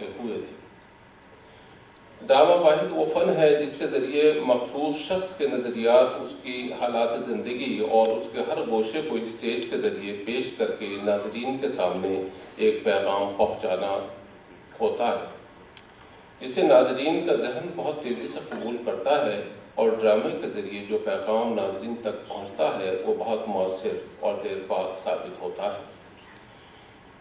वाक़ हुए थे। ड्रामा वाहिद वो फ़न है जिसके ज़रिए मखसूस शख्स के नज़रियात उसकी हालात ज़िंदगी और उसके हर गोशे को स्टेज के ज़रिए पेश करके नाजरीन के सामने एक पैगाम पहुँचाना होता है, जिसे नाजरीन का जहन बहुत तेज़ी से कबूल करता है और ड्रामे के ज़रिए जो पैगाम नाजरीन तक पहुँचता है, वो बहुत मौसर और देर बाद साबित होता है।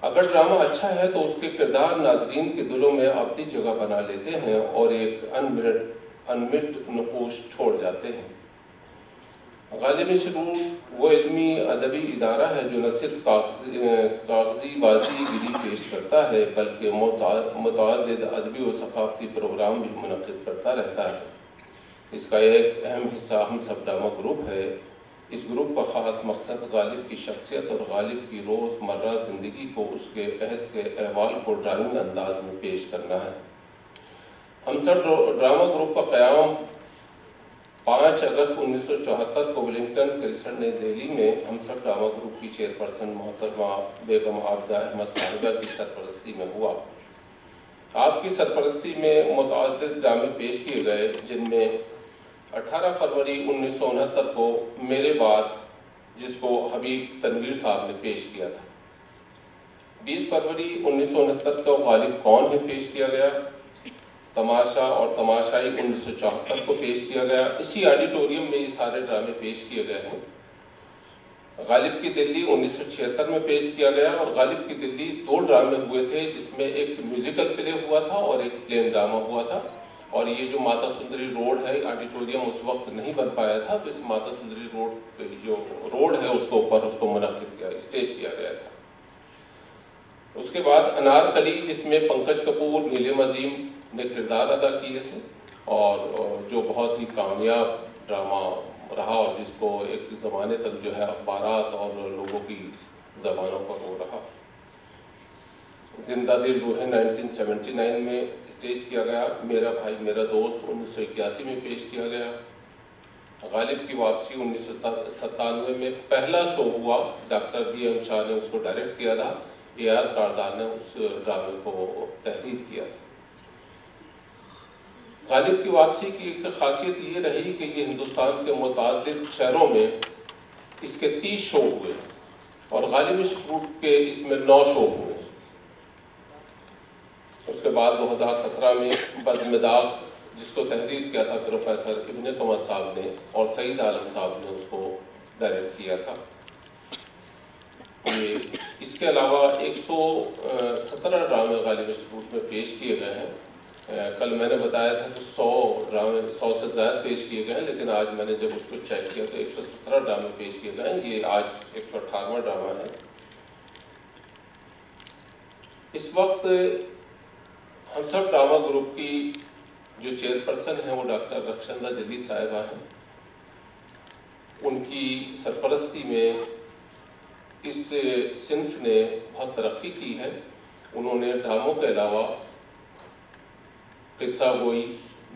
अगर ड्रामा अच्छा है तो उसके किरदार नाजरीन के दिलों में अबदी जगह बना लेते हैं और एक अनमिट अनमिट नकोश छोड़ जाते हैं। गालिब शरूर वो इल्मी अदबी इदारा है जो न सिर्फ़ कागज़ी कागज़ी बाजी गिरी पेश करता है, बल्कि मुतद अदबी और सकाफती प्रोग्राम भी मनद करता रहता है। इसका एक अहम हिस्सा हम सब ड्रामा ग्रुप है। इस ग्रुप का ख़ास मकसद गालिब की शख्सियत और गालिब की रोज़मर्रा ज़िंदगी को उसके अहद के अहवाल को ड्राइंग अंदाज में पेश करना है। हम सब ड्रामा ग्रुप का क़्याम पाँच अगस्त उन्नीस सौ चौहत्तर को विलिंगटन क्रिस्टन नई दिल्ली में हम सब ड्रामा ग्रुप की चेयरपर्सन मोहतरमा बेगम आबदा अहमद साहिबा की सरपरस्ती में हुआ। आपकी सरपरस्ती में मुतद ड्रामे पेश किए गए, जिनमें 18 फरवरी उन्नीस सौ उनहत्तर को मेरे बाद, जिसको हबीब तनवीर साहब ने पेश किया था। 20 फरवरी उन्नीस सौ उनहत्तर को गालिब कौन है पेश किया गया? तमाशा और तमाशाई उन्नीस सौ चौहत्तर को पेश किया गया। इसी ऑडिटोरियम में ये सारे ड्रामे पेश किए गए हैं। गालिब की दिल्ली उन्नीस सौ छिहत्तर में पेश किया गया और गालिब की दिल्ली दो ड्रामे हुए थे, जिसमें एक म्यूजिकल प्ले हुआ था और एक प्लेन ड्रामा हुआ था। और ये जो माता सुंदरी रोड है ऑडिटोरियम उस वक्त नहीं बन पाया था तो इस माता सुंदरी रोड पे जो रोड है, उसके ऊपर उसको मुनद किया, स्टेज किया गया था। उसके बाद अनारकली, जिसमें पंकज कपूर, नीलम अजीम ने किरदार अदा किए थे, और जो बहुत ही कामयाब ड्रामा रहा, और जिसको एक ज़माने तक जो है अखबार और लोगों की ज़बानों पर हो रहा। ज़िंदा दिल रूह 1979 में स्टेज किया गया। मेरा भाई, मेरा दोस्त उन्नीस सौ इक्यासी में पेश किया गया। गालिब की वापसी उन्नीस सौ सतानवे में पहला शो हुआ। डॉक्टर बी एम शाह ने उसको डायरेक्ट किया था। ए आर कारदार ने उस ड्रामे को तहरीर किया था। गालिब की वापसी की एक खासियत ये रही कि ये हिंदुस्तान के मुतद शहरों में इसके तीस शो हुए और गालिब इस ग्रुप के इसमें नौ शो हुए उसके बाद 2017 में बजमदाग जिसको तहरीर किया था प्रोफेसर इबन कमर साहब ने और सईद आलम साहब ने उसको डायरेक्ट किया था। इसके अलावा 117 ड्रामे गालिब इंस्टीट्यूट में पेश किए गए हैं। कल मैंने बताया था कि 100 ड्रामे 100 से ज़्यादा पेश किए गए हैं, लेकिन आज मैंने जब उसको चेक किया तो 117 ड्रामे पेश किए गए हैं। ये आज एक ड्रामा है। इस वक्त सब ड्रामा ग्रुप की जो चेयरपर्सन है, वो डॉक्टर रक्षंदा जदीद साहिबा हैं। उनकी सरपरस्ती में इस सिंफ ने बहुत तरक्की की है। उन्होंने ड्रामों के अलावा किस्सा गोई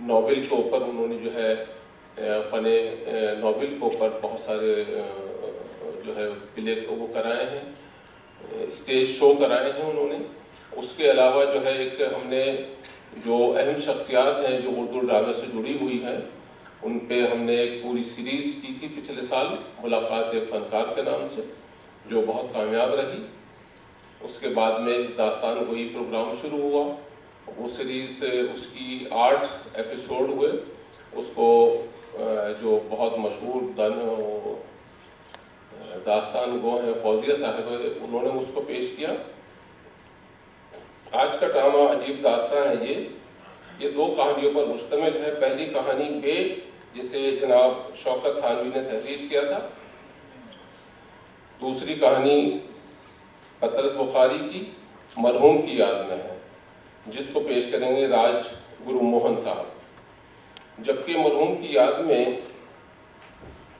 नावल के ऊपर उन्होंने जो है फ़न नावल के ऊपर बहुत सारे जो है, प्ले वो कराए हैं स्टेज शो कराए हैं उन्होंने। उसके अलावा जो है एक हमने जो अहम शख्सियात हैं, जो उर्दू ड्रामे से जुड़ी हुई हैं, उन पे हमने एक पूरी सीरीज़ की थी पिछले साल, मुलाकात एक फ़नकार के नाम से, जो बहुत कामयाब रही। उसके बाद में दास्तान कोई प्रोग्राम शुरू हुआ। वो सीरीज़, उसकी आठ एपिसोड हुए। उसको जो बहुत मशहूर दन दास्तान गो हैं, फौजिया साहब उन्होंने उसको पेश किया। आज का ड्रामा अजीब दास्ता है ये। ये दो कहानियों पर मुश्तमिल है। पहली कहानी बे, जिसे जनाब शौकत थानवी ने तहरीर किया था। दूसरी कहानी पतरस बुखारी की, मरहूम की याद में है, जिसको पेश करेंगे राज गुरु मोहन साहब। जबकि मरहूम की याद में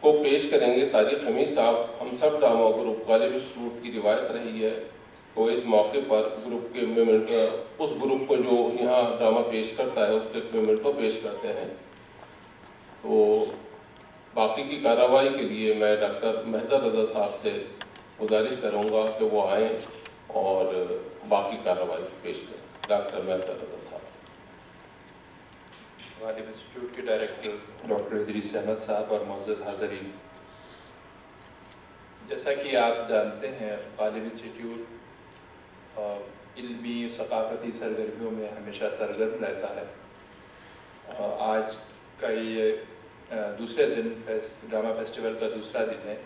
को पेश करेंगे ताजिक हमीद साहब, हम सब ड्रामा ग्रुप गालिब इंस्टीट्यूट की रिवायत रही है। वो इस मौके पर ग्रुप के मेमेंट उस ग्रुप को जो यहाँ ड्रामा पेश करता है उसके मेमेंट को पेश करते हैं। तो बाकी की कार्रवाई के लिए मैं डॉक्टर महजर रजा साहब से गुजारिश करूँगा कि वो आएँ और बाकी कार्रवाई पेश करें। डॉक्टर महजर रजा साहब। वालिम इंस्टीट्यूट के डायरेक्टर डॉक्टर इदरीस अहमद साहब और मोजद हाजरीन। जैसा कि आप जानते हैं गालिब इंस्टीट्यूट इल्मी सकाफ़ती सरगर्मियों में हमेशा सरगर्म रहता है। आज का ये दूसरे दिन ड्रामा फेस्टिवल का दूसरा दिन है।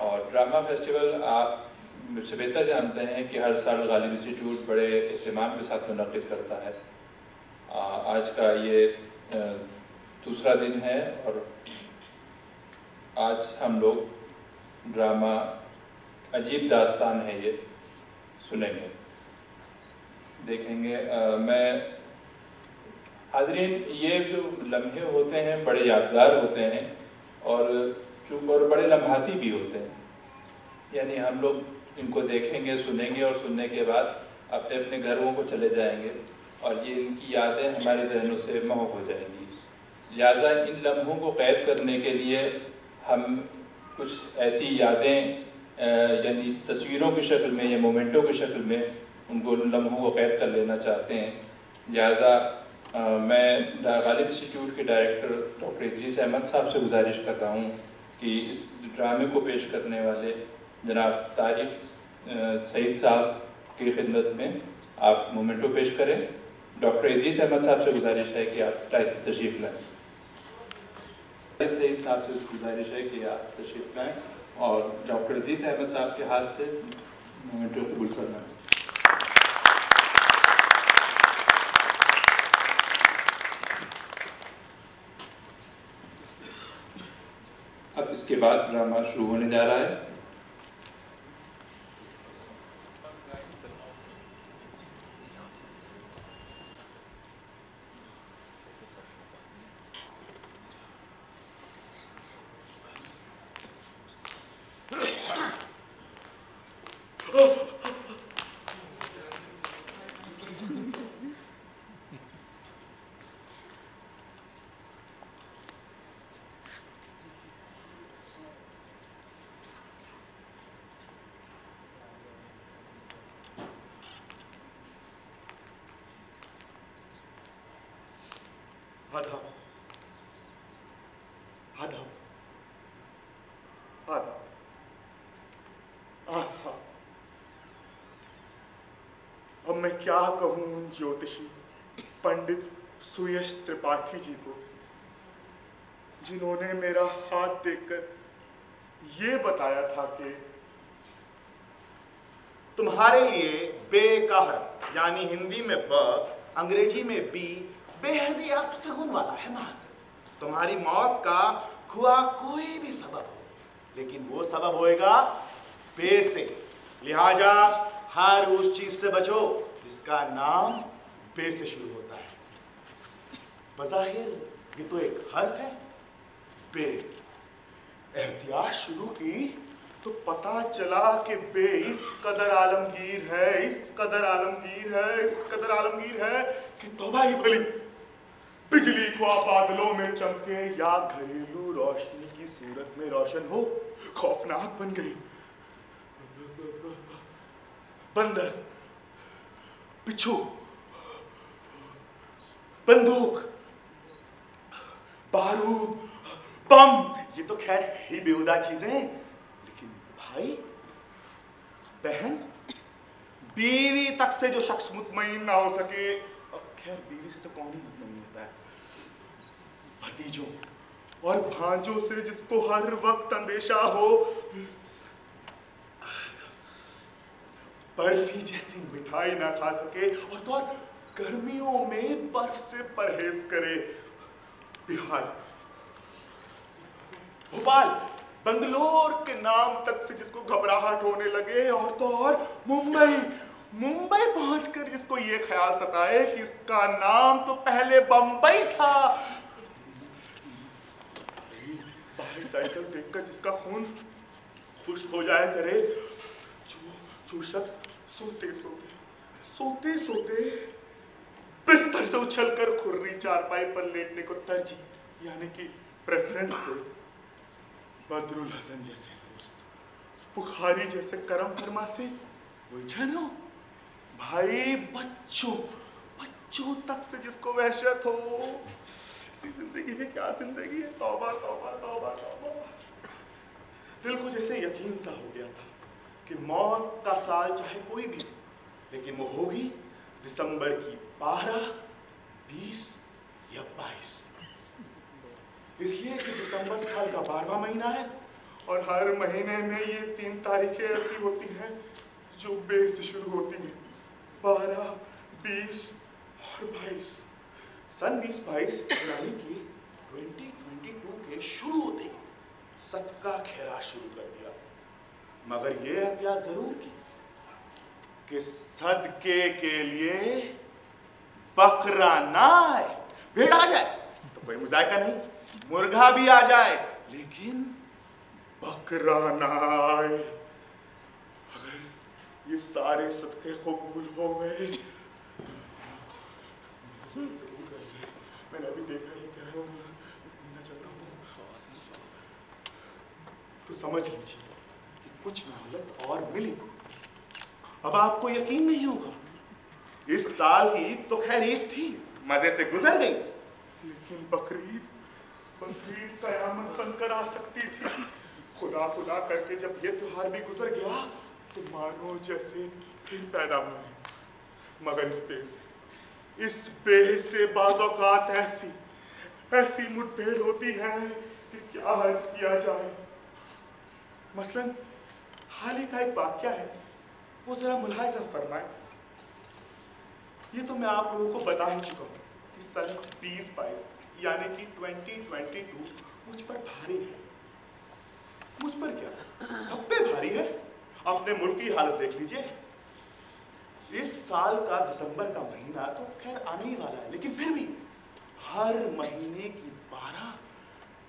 और ड्रामा फेस्टिवल आप मुझसे बेहतर जानते हैं कि हर साल गालिब इंस्टीट्यूट बड़े अहतमाम के साथ मुनद करता है। आज का ये दूसरा दिन है और आज हम लोग ड्रामा, अजीब दास्तान है ये। सुनेंगे। देखेंगे आ, मैं हाजरीन ये जो लम्हे होते हैं बड़े यादगार होते हैं और चूँकि और बड़े लम्हाती भी होते हैं। यानी हम लोग इनको देखेंगे सुनेंगे और सुनने के बाद अपने अपने घरों को चले जाएँगे और ये इनकी यादें हमारे जहनों से मह हो जाएँगी। लिहाजा इन लम्हों को कैद करने के लिए हम कुछ ऐसी यादें यानी इस तस्वीरों की शक्ल में या मोमेंटों की शक्ल में उनको उन लम्हों को कैद कर लेना चाहते हैं। लिहाजा मैं गालिब इंस्टीट्यूट के डायरेक्टर डॉक्टर इदरीस अहमद साहब से गुजारिश कर रहा हूँ कि इस ड्रामे को पेश करने वाले जनाब तारिक सईद साहब की खिदमत में आप मोमेंटो पेश करें। डॉक्टर इदरीस अहमद साहब से गुजारिश है कि आप तशरीफ़ लाएँ। सही साहब से गुजारिश है कि आप तशरीफ़ लाएँ। और डॉक्टर इदरीस अहमद साहब के हाथ से मोमेंटो कबूल करना अब इसके बाद ड्रामा शुरू होने जा रहा है आधा आधा आधा आधा अब मैं क्या कहूँ उन ज्योतिषी, पंडित सुयश त्रिपाठी जी को, जिन्होंने मेरा हाथ देखकर ये बताया था कि तुम्हारे लिए बेकहर यानी हिंदी में ब, अंग्रेज़ी में बी, बेहद ही अपसगुन वाला है महाशय तुम्हारी मौत का खुआ कोई भी सबब हो, लेकिन वो सबब होएगा बे से। लिहाजा हर उस चीज़ से बचो। जिसका नाम बे से शुरू होता है। बजाहिर, ये तो एक हर्फ है। बे। एहतियात शुरू की तो पता चला कि बे इस कदर आलमगीर है, इस कदर आलमगीर है, इस कदर आलमगीर है कि तोबा ही भली। बिजली को बादलों में चमके या घरेलू रोशनी की सूरत में रोशन हो, खौफनाक बन गई। बंदर। पिछू बंदूक बारूद बम ये तो खैर ही बेहुदा चीज़ें लेकिन भाई, बहन, बीवी तक से जो शख्स मुतमईन ना हो सके, अब खैर बीवी से तो कौन ही मुतमईन होता है? भतीजों और भांजों से जिसको हर वक्त अंदेशा हो बर्फ़ी जैसी मिठाई ना खा सके और तो और गर्मियों में बर्फ़ से परहेज करे। बिहार। भोपाल, बंगलोर के नाम तक से जिसको घबराहट होने लगे और तो और मुंबई मुंबई पहुंचकर जिसको ये ख्याल सताए कि इसका नाम तो पहले बंबई था। साइकिल देखकर जिसका खून खुश्क हो जाया करे जो शख्स सोते सोते सोते सोते बिस्तर से उछलकर खुर्री चारपाई पर लेटने को तरजीह, यानी कि प्रेफरेंस दे बदरुल हसन जैसे दोस्त, बुखारी जैसे करम फरमा से उलझन हो। भाई, बच्चों बच्चों तक से जिसको वहशत हो ऐसी ज़िंदगी में क्या ज़िंदगी है? तौबा तौबा तौबा तौबा। दिल को जैसे यकीन सा हो गया था। कि मौत का साल चाहे कोई भी, लेकिन वो होगी दिसंबर की बारह, बीस या बाईस। इसलिए कि दिसंबर साल का बारहवा महीना है और हर महीने में ये तीन तारीखें ऐसी होती हैं जो बेस से शुरू होती हैं। बारह, बीस और बाईस। सन बीस बाईस यानी कि ट्वेंटी ट्वेंटी टू के शुरू होते ही सदका खेरा शुरू कर मगर ये एहतियात ज़रूर की कि सदके के लिए बकरा ना आए। भेड़ आ जाए तो कोई मुजायका नहीं, मुर्गा भी आ जाए, लेकिन बकरा ना आए। अगर ये सारे सदके कबूल हो गए, मैंने अभी देखा ही क्या है, मैं हूँ। तो समझ लीजिए कुछ मोहलत और मिली। अब आपको यकीन नहीं होगा, इस साल की ईद तो खैर ईद थी, मज़े से गुजर गई। लेकिन बकरीद बकरीद कयामत बनकर आ सकती थी। खुदा खुदा करके जब ये त्योहार भी गुजर गया तो मानो जैसे फिर पैदा हुए। मगर इस पे से, इस पे से बाजौकात ऐसी ऐसी मुठभेड़ होती है कि क्या अर्ज़ किया जाए। मसलन हाल ही का एक वाक्य है, वो जरा मुलायजा फरमाए। ये तो मैं आप लोगों को बता ही चुका हूँ कि सन बीस बाईस, यानी कि ट्वेंटी ट्वेंटी टू मुझ पर भारी है। मुझ पर क्या? सब पे भारी है? अपने मुल्क की हालत देख लीजिए। इस साल का दिसंबर का महीना तो खैर आने ही वाला है, लेकिन फिर भी हर महीने की बारह,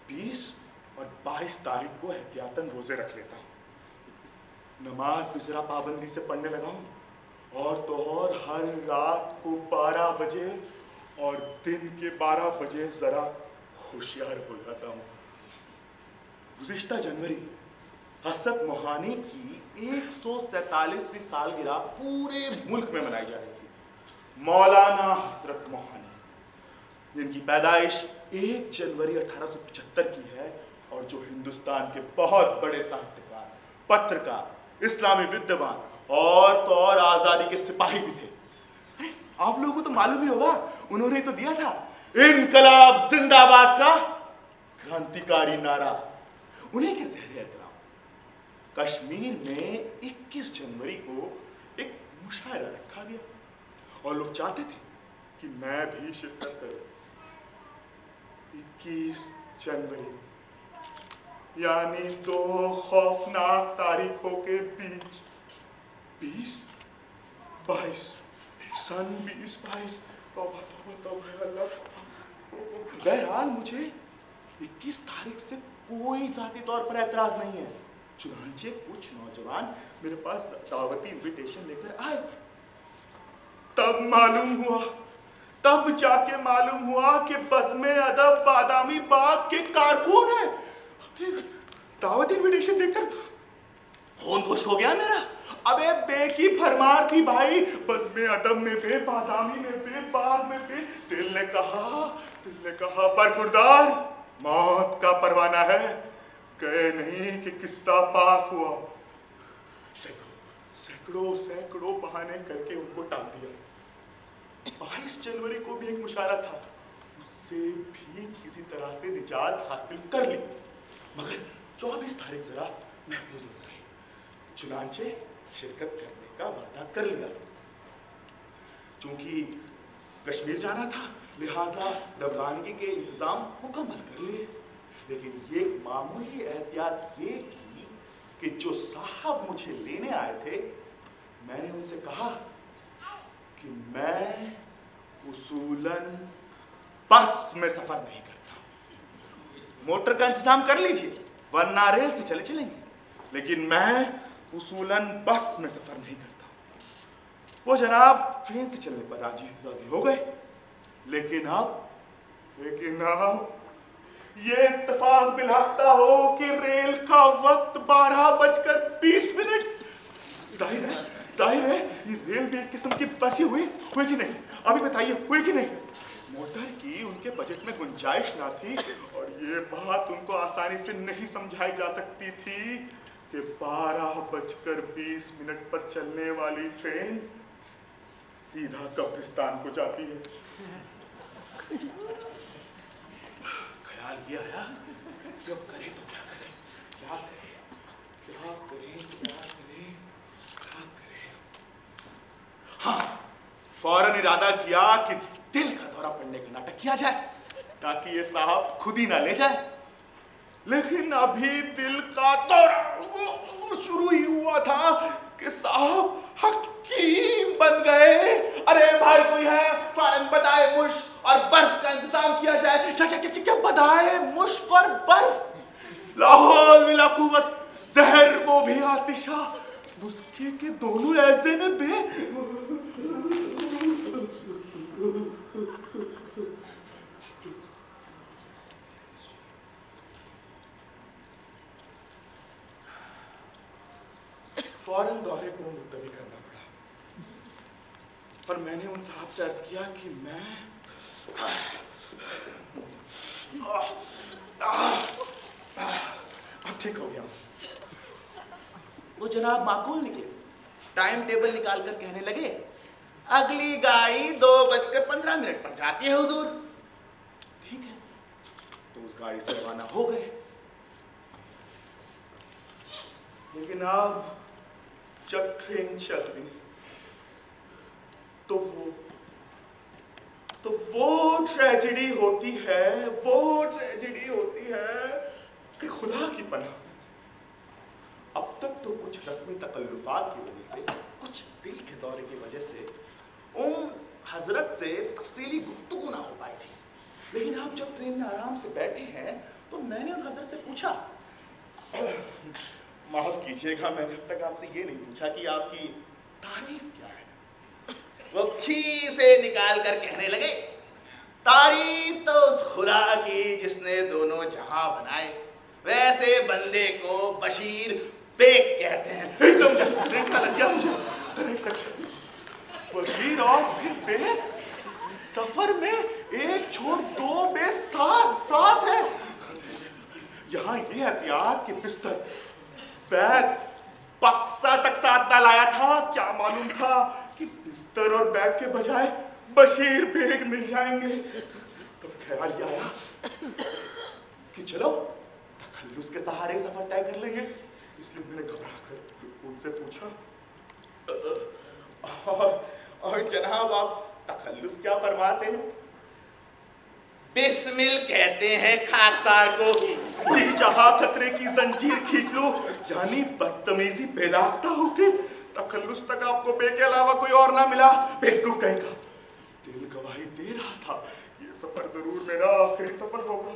बीस और बाईस तारीख को एहतियातन रोज़े रख लेता हूँ। नमाज़ भी जरा पाबंदी से पढ़ने लगा हूँ और तो और हर रात को बारह बजे और दिन के बारह बजे जरा होशियार हो जाता हूँ। गुजश्ता जनवरी हसरत मोहानी की एक सौ सालगिरह पूरे मुल्क में मनाई जा रही थी। मौलाना हसरत मोहानी, जिनकी पैदाइश एक जनवरी 1875 की है और जो हिंदुस्तान के बहुत बड़े साहित्यकार, पत्रकार इस्लामी विद्वान और तो और आज़ादी के सिपाही भी थे। आप लोगों को तो मालूम ही होगा, उन्होंने तो दिया था, इनकलाब जिंदाबाद का क्रांतिकारी नारा। उन्हीं के जहरे एहतराम कश्मीर में 21 जनवरी को एक मुशायरा रखा गया और लोग चाहते थे कि मैं भी शिरकत करूँ। 21 जनवरी। यानी दो खौफनाक तारीखों के बीच। 20 22 सन 20 22 तौबा तौबा तौबा अल्लाह बहरहाल मुझे 21 तारीख से कोई जाती तौर पर एतराज़ नहीं है। चुनाचे कुछ नौजवान मेरे पास दावती इनविटेशन लेकर आए। तब मालूम हुआ, तब जाके मालूम हुआ कि बज़्म अदब बादामी बाग के कारकुन है। दावत इनविटेशन देखकर खून खुश्क हो गया मेरा। अबे, बे की फरमार थी भाई। बज़्म अदब में बे बादामी में बे बाग में बे दिल ने कहा, दिल ने कहा बरखुरदार मौत का परवाना है। गए नहीं कि किस्सा पाक हुआ। सैकड़ों सैकड़ों बहाने करके उनको टाल दिया। बाईस जनवरी को भी एक मुशारा था। उससे भी किसी तरह से निजात हासिल कर ली। मगर चौबीस तारीख जरा महफूज नज़र आई चुनाचे शिरकत करने का वादा कर लिया। चूँकि कश्मीर जाना था, लिहाजा रवानगी के इंतज़ाम मुकम्मल कर लिए। लेकिन ये मामूली एहतियात ये की कि जो साहब मुझे लेने आए थे, मैंने उनसे कहा कि मैं उसूलन बस में सफ़र नहीं मोटर का इंतज़ाम कर लीजिए, वरना रेल से चले चलेंगे। लेकिन मैं उसूलन बस में सफ़र नहीं करता। वो जनाब ट्रेन से चलने पर राज़ी राज़ी हो गए। लेकिन अब लेकिन अब ये इत्तेफाक मिलाता हो कि रेल का वक्त बारह बजकर बीस मिनट। ज़ाहिर है ज़ाहिर है, ये रेल भी एक किस्म की बसी हुई हुई कि नहीं? अभी बताइए, हुई कि नहीं? मोटर उनके बजट में गुंजाइश ना थी और ये बात उनको आसानी से नहीं समझाई जा सकती थी कि बारह बजकर बीस मिनट पर चलने वाली ट्रेन सीधा कब्रिस्तान को जाती है। ख्याल ये आया? कि अब करे तो क्या करे? क्या करे? क्या करे? क्या करे? क्या करे? हाँ फ़ौरन इरादा किया कि दिल का दौरा पड़ने का नाटक किया जाए ताकि ये साहब खुद ही ना ले जाए। लेकिन अभी दिल का दौरा शुरू ही हुआ था कि साहब हकीम बन गए। अरे भाई कोई है? फ़ौरन बताए मुश्क और बर्फ़ का इंतज़ाम किया जाए। क्या क्या क्या क्या, क्या बताए मुश्क और बर्फ़? लाहौल मिला कुवत जहर वो भी आतिशा। मुस्के के दोनों ऐसे में बे फ़ौरन दौरे को मुलतवी करना पड़ा। और मैंने उन साहब से अर्ज़ किया कि मैं अब ठीक हो गया वो जनाब माकूल निकले। टाइम टेबल निकाल कर कहने लगे, अगली गाड़ी दो बजकर पंद्रह मिनट पर जाती है, हुजूर। ठीक है। तो उस गाड़ी से रवाना हो गए। लेकिन अब जब ट्रेन चल दी तो वो तो वो ट्रेजेडी होती है, वो ट्रेजेडी होती है कि खुदा की पनाह। अब तक तो कुछ रस्मी तकल्लुफात की वजह से, कुछ दिल के दौरे की वजह से उम हज़रत से तफसीली गुफ्तगू ना हो पाई थी। लेकिन आप जब ट्रेन में आराम से बैठे हैं तो मैंने उन हज़रत से पूछा माफ़ कीजिएगा, मैंने अब तक आपसे ये नहीं पूछा कि आपकी तारीफ़ क्या है। वो खी से निकाल कर कहने लगे, तारीफ़ तो उस खुदा की जिसने दोनों जहाँ बनाए, वैसे बंदे को बशीर बेग कहते हैं। एकदम जैसे करंट सा लग गया मुझे? बशीर और फिर बेग? सफ़र में एक छोड़ दो बे सात सात है। यहाँ ये एहतियात कि बिस्तर। बैग बक्सा तक साथ ना लाया था। क्या मालूम था कि बिस्तर और बैग के बजाय बशीर बेग मिल जाएँगे। तो ख्याल ये आया कि चलो, तखल्लुस के सहारे सफ़र तय कर लेंगे। इसलिए मैंने घबरा कर उनसे पूछा और और जनाब आप तखल्लुस क्या फरमाते हैं? बिस्मिल कहते हैं खाकसार को जी, जहाँ खतरे की जंजीर खींच लो, यानी बदतमीजी बेलागता होके, तखल्लुस तक आपको बे के अलावा कोई और ना मिला, बेवकूफ़ कहेगा, दिल गवाही दे रहा था, ये सफ़र ज़रूर मेरा आखिरी सफ़र होगा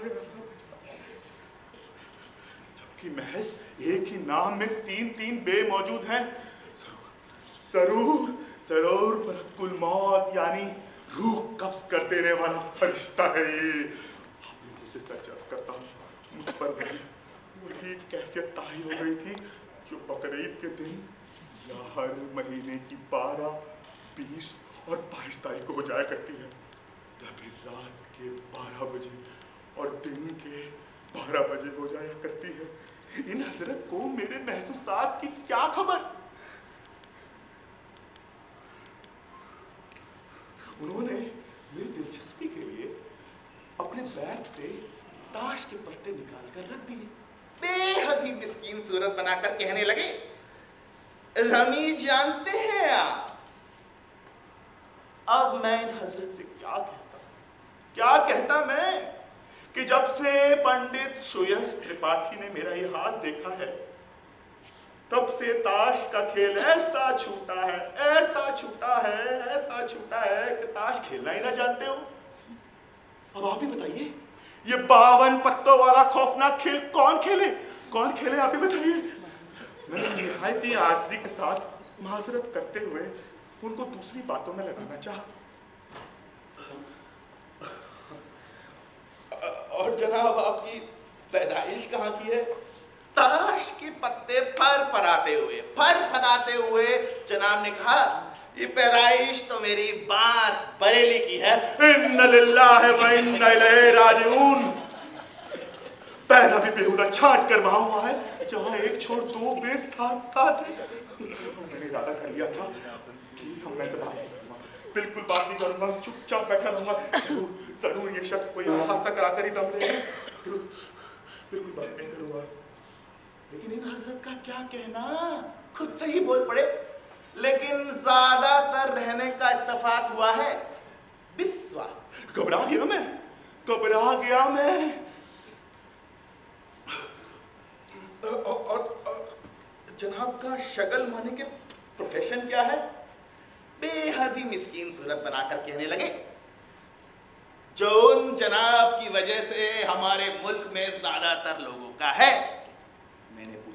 जबकि महज एक ही नाम में तीन तीन बे मौजूद हैं ज़रूर ज़रूर मलकुल मौत, यानी रूह कब्ज कर देने वाला फरिश्ता है ये। उसे सच करता हूँ। मुझ पर वही वही कैफियत तारी हो गई थी जो बकरीद के दिन या हर महीने की बारह, बीस और बाईस तारीख को हो जाया करती है। तभी रात के बारह बजे और दिन के बारह बजे हो जाया करती है। इन हज़रत को मेरे महसूसात की क्या खबर? उन्होंने मेरी दिलचस्पी के लिए अपने बैग से ताश के पत्ते निकाल कर रख दिए। बेहद ही मिस्कीन सूरत बनाकर कहने लगे रमी जानते हैं आप? अब मैं इन हज़रत से क्या कहता क्या कहता मैं कि जब से पंडित सुयस त्रिपाठी ने मेरा ये हाथ देखा है तब से ताश का खेल ऐसा छूटा है, ऐसा छूटा है, ऐसा छूटा है कि ताश खेलना ही ना जानते हो। अब आप ही बताइए, ये बावन पत्तों वाला खौफनाक खेल कौन खेले? कौन खेले आप ही बताइए। मैंने निहायत ही आजजी के साथ माजरत करते हुए उनको दूसरी बातों में लगाना चाहा। और जनाब, आपकी पैदाइश कहाँ की है? ताश के पत्ते फर फराते हुए, फर फराते हुए जनाब ने कहा, ये पैदाइश तो मेरी बाँस बरेली की है। राजिऊन। पैदा भी बेहुदा छाट कर वहाँ हुआ है, जहाँ एक छोड़ दो में साथ साथ मैंने इरादा कर लिया था कि हम मैं बात बिल्कुल बात नहीं करूँगा, चुपचाप बैठा रहूँगा। ज़रूर ये शख्स कोई हादसा कराकर ही दम लेगा बिल्कुल बात नहीं करूँगा। लेकिन इन हज़रत का क्या कहना? खुद से ही बोल पड़े। लेकिन ज़्यादातर रहने का इत्तेफाक हुआ है बिस्वा। घबरा गया मैं, घबरा गया मैं। और जनाब का शगल माने के प्रोफेशन क्या है? बेहद ही मिस्कीन सूरत बनाकर कहने लगे। जो उन जनाब की वजह से हमारे मुल्क में ज़्यादातर लोगों का है।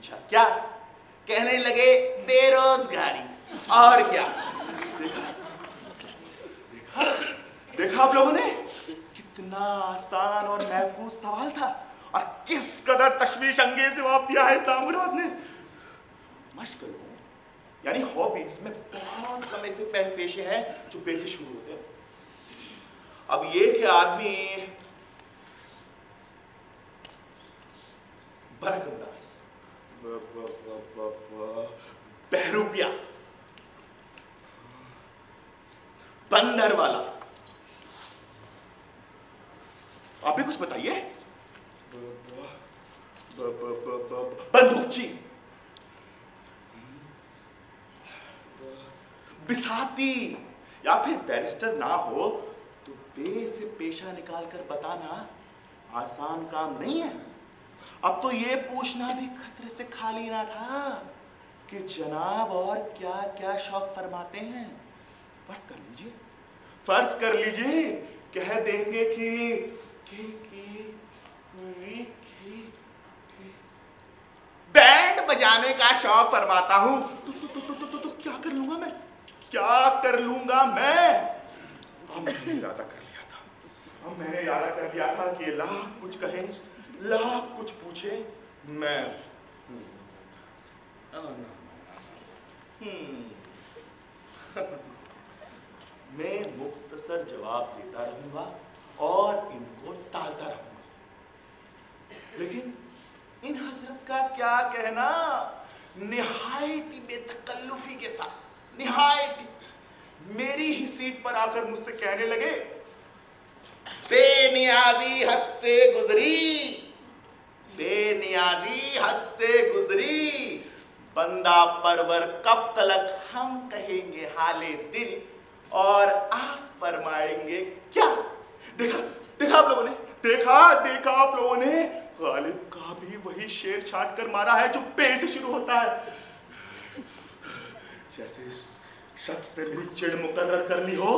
पूछा क्या? कहने लगे, बेरोजगारी। और क्या? देखा। देखा? देखा आप लोगों ने? कितना आसान और महफूज सवाल था। और किस कदर तशवीश अंगेज जवाब दिया है इस्लाम मुराद ने? मश्क लो। यानी हॉबीज में बहुत कम ऐसे पेशे हैं जो से शुरू होते हैं। अब ये कि आदमी बरकंदाज बहरूपिया। बंदर वाला। आप भी कुछ बताइए। बंदूकची। बिसाती। या फिर बैरिस्टर ना हो तो बे से पेशा निकाल कर बताना आसान काम नहीं है। अब तो ये पूछना भी खतरे से खाली ना था कि जनाब और क्या क्या शौक फरमाते हैं। फ़र्ज़ कर लीजिए। फ़र्ज़ कर लीजिए। कह देंगे कि कि कि। बैंड बजाने का शौक फरमाता हूँ। तो, तो, तो, तो, तो, तो, तो क्या कर लूँगा मैं? क्या कर लूँगा मैं? अब मैंने इरादा कर लिया था। अब मैंने इरादा कर लिया था कि लाख कुछ कहे। लाख कुछ पूछे? मैं। मैं मुख्तसर जवाब देता रहूँगा और इनको टालता रहूँगा। लेकिन इन हज़रत का क्या कहना? निहायत बेतकल्लुफी के साथ निहायत। मेरी ही सीट पर आकर मुझसे कहने लगे बेनियाजी हद से गुजरी। बेनियाजी हद से गुजरी। बंदा परवर कब तलक हम कहेंगे हाले दिल, और आप फरमाएँगे, क्या? देखा देखा आप लोगों ने, देखा देखा आप लोगों ने। गालिब का भी वही शेर छाट कर मारा है जो पे से शुरू होता है। जैसे इस शख्स ने मेरी चिड़ मुकर्र कर ली हो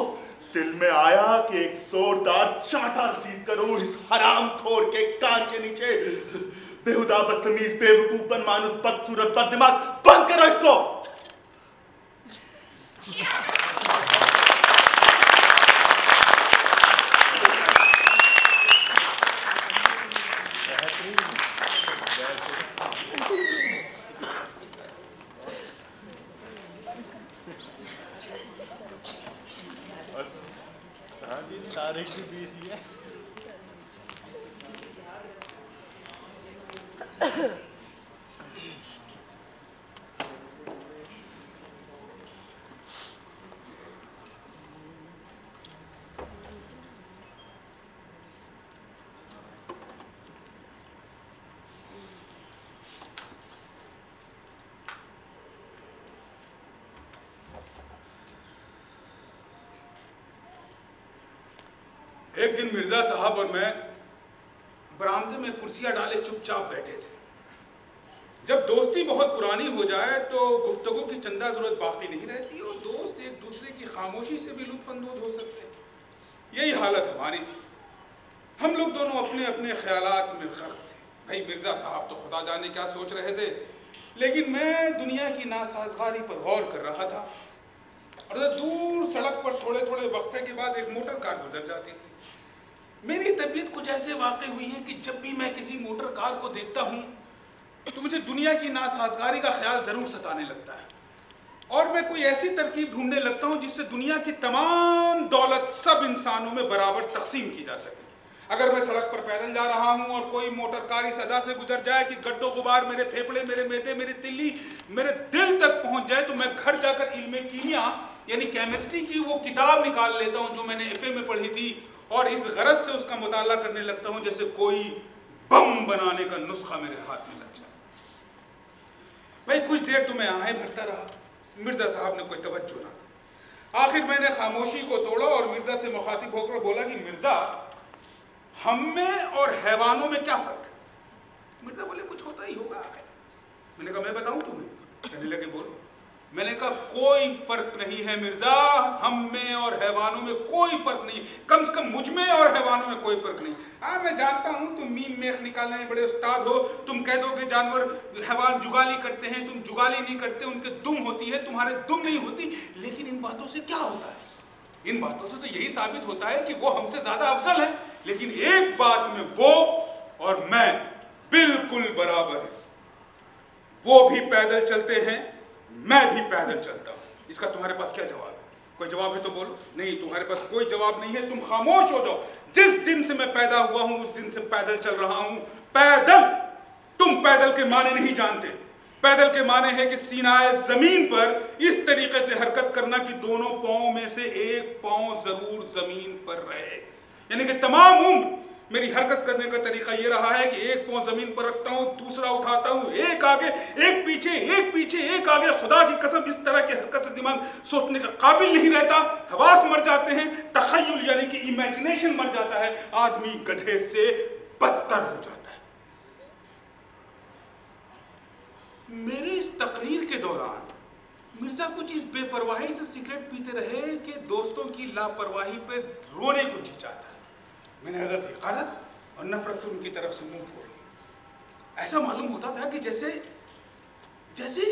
दिल में आया कि एक जोरदार चाटा रसीद करूँ इस हराम खोर के कान के नीचे। बेहुदा बदतमीज बेवकूफन मानुस बदसूरत बद दिमाग बंद करो इसको हाँ जी तारीख भी बीस ही है एक दिन मिर्ज़ा साहब और मैं बरामदे में कुर्सियाँ डाले, चुपचाप बैठे थे। जब दोस्ती बहुत पुरानी हो जाए तो गुफ्तगु की चंदा ज़रूरत बाकी नहीं रहती और दोस्त एक दूसरे की खामोशी से भी लुत्फानंदोज हो सकते हैं। यही हालत हमारी थी। हम लोग दोनों अपने अपने ख्याल में गर्क थे। भाई मिर्ज़ा साहब तो खुदा जाने क्या सोच रहे थे। लेकिन मैं दुनिया की नासाजगारी पर गौर कर रहा था। और दूर सड़क पर थोड़े थोड़े वक्फे के बाद एक मोटर कार गुजर जाती थी। मेरी तबीयत कुछ ऐसे वाक़ हुई है कि जब भी मैं किसी मोटर कार को देखता हूँ तो मुझे दुनिया की नासाजगारी का ख्याल ज़रूर सताने लगता है। और मैं कोई ऐसी तरकीब ढूँढने लगता हूँ जिससे दुनिया की तमाम दौलत सब इंसानों में बराबर तकसीम की जा सके। अगर मैं सड़क पर पैदल जा रहा हूँ और कोई मोटर कार इस अदा से गुजर जाए कि गड्ढो गुबार मेरे फेफड़े, मेरे मेदे, मेरी तिल्ली मेरे दिल तक पहुँच जाए तो मैं घर जाकर इल्म कीमिया यानी केमिस्ट्री की वो किताब निकाल लेता हूँ जो मैंने एफ़ में पढ़ी थी और इस गरज से उसका मुताला करने लगता हूँ जैसे कोई बम बनाने का नुस्खा मेरे हाथ में लग जाए। भाई, कुछ देर तो मैं आहें भरता रहा। मिर्ज़ा साहब ने कोई तवज्जो ना दी। आखिर मैंने खामोशी को तोड़ा और मिर्ज़ा से मुखातिब होकर बोला कि मिर्ज़ा, हम में और हैवानों में क्या फ़र्क है? मिर्ज़ा बोले, कुछ होता ही होगा मैंने कहा, मैं बताऊँ तुम्हें? कहने लगे, बोलो। मैंने कहा, कोई फ़र्क नहीं है मिर्ज़ा, हम में और हैवानों में कोई फ़र्क नहीं। कम से कम मुझमें और हैवानों में कोई फ़र्क नहीं। हाँ मैं जानता हूँ, तुम मीम मेख निकालने में बड़े उस्ताद हो। तुम कह दोगे, जानवर हैवान जुगाली करते हैं, तुम जुगाली नहीं करते, उनके दुम होती है, तुम्हारे दुम नहीं होती। लेकिन इन बातों से क्या होता है? इन बातों से तो यही साबित होता है कि वो हमसे ज़्यादा अफसल है। लेकिन एक बात में वो और मैं बिल्कुल बराबर है। वो भी पैदल चलते हैं मैं भी पैदल चलता हूँ। इसका तुम्हारे पास क्या जवाब है? कोई जवाब है तो बोलो। नहीं, तुम्हारे पास कोई जवाब नहीं है। तुम खामोश हो जाओ। जिस दिन से मैं पैदा हुआ हूँ, उस दिन से पैदल चल रहा हूँ। पैदल! तुम पैदल के माने नहीं जानते। पैदल के माने हैं कि सीनाए ज़मीन पर इस तरीके से हरकत करना कि दोनों पाओ में से एक पाँव ज़रूर ज़मीन पर रहे। यानी कि तमाम उम्र मेरी हरकत करने का तरीका ये रहा है कि एक पाँव ज़मीन पर रखता हूँ, दूसरा उठाता हूँ, एक आगे, एक पीछे एक पीछे, एक आगे। खुदा की कसम, इस तरह की हरकत से दिमाग सोचने का काबिल नहीं रहता। हवास मर जाते हैं तखयुल यानी कि इमेजिनेशन मर जाता है। आदमी गधे से बदतर हो जाता है। मेरे इस तकरीर के दौरान, मिर्ज़ा कुछ इस बेपरवाही से सिगरेट पीते रहे कि दोस्तों की लापरवाही पर रोने को चिचाता मैंने हज़रत हकारत और नफरत से उनकी तरफ़ से मुँह फोड़। ऐसा मालूम होता था कि जैसे जैसे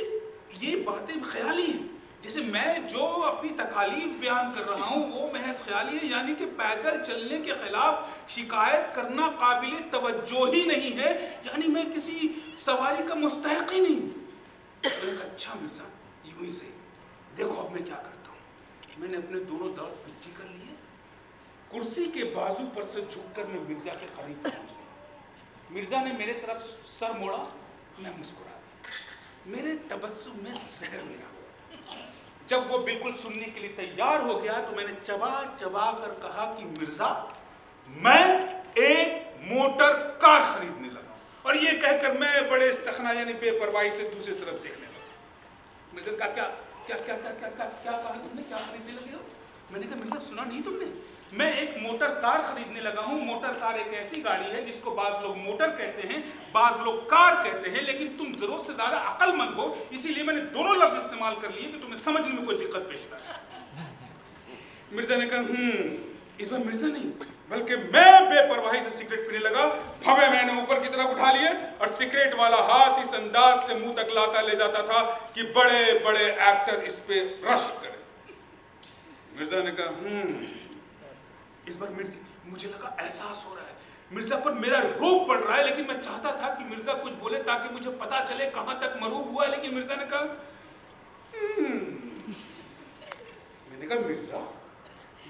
ये बातें ख्याली हैं, जैसे मैं जो अपनी तकालीफ बयान कर रहा हूँ, वो महज ख्याली है, यानी कि पैदल चलने के खिलाफ शिकायत करना काबिल तवज्जो ही नहीं है, यानी मैं किसी सवारी का मुस्तक ही नहीं कहा अच्छा मिर्ज़ा, यूँ ही से देखो अब मैं क्या करता हूँ। मैंने अपने दोनों दांत पिच्ची कर लिए कुर्सी के बाजू पर से झुककर मैं मिर्ज़ा के करीब पहुँच गया। मिर्ज़ा ने मेरे तरफ़ सर मोड़ा, मैं मुस्कुरा दिया मेरे तबस्सुम में जहर मिला। जब वो बिल्कुल सुनने के लिए तैयार हो गया तो मैंने चबा चबा कर कहा कि, मिर्ज़ा, मैं एक मोटर कार खरीदने लगा और ये कहकर मैं बड़े इस्तखना, यानी बेपरवाही से दूसरी तरफ़ देखने लगा। मिर्ज़ा का क्या क्या क्या क्या क्या क्या क्या कहा तुमने? क्या खरीदने लगे हो? मैंने कहा, मिर्ज़ा, सुना नहीं तुमने? मैं एक मोटर कार खरीदने लगा हूँ। मोटर कार एक ऐसी गाड़ी है जिसको बाज लोग मोटर कहते हैं, बाज लोग कार कहते हैं, लेकिन तुम ज़रूरत से ज़्यादा अकलमंद हो। इसीलिए मैंने दोनों लफ्ज इस्तेमाल कर लिए कि तुम्हें समझने में कोई दिक्कत पेश ना मिर्ज़ा ने कहा हम्म इस बार मिर्ज़ा नहीं, बल्कि मैं बेपरवाही से सिगरेट पीने लगा। भवे मैंने ऊपर की तरफ़ उठा लिए और सिगरेट वाला हाथ इस अंदाज से मुँह तक लाता ले जाता था कि बड़े बड़े एक्टर इस पे रश करे। मिर्ज़ा ने कहा हम्म इस बार मिर्ज़ा, मुझे लगा एहसास हो रहा है। मिर्ज़ा पर मेरा रोप पड़ रहा है, लेकिन मैं चाहता था कि मिर्ज़ा कुछ बोले ताकि मुझे पता चले कहाँ तक मरूब हुआ है, लेकिन मिर्ज़ा ने कहा मैंने कहा, मिर्ज़ा,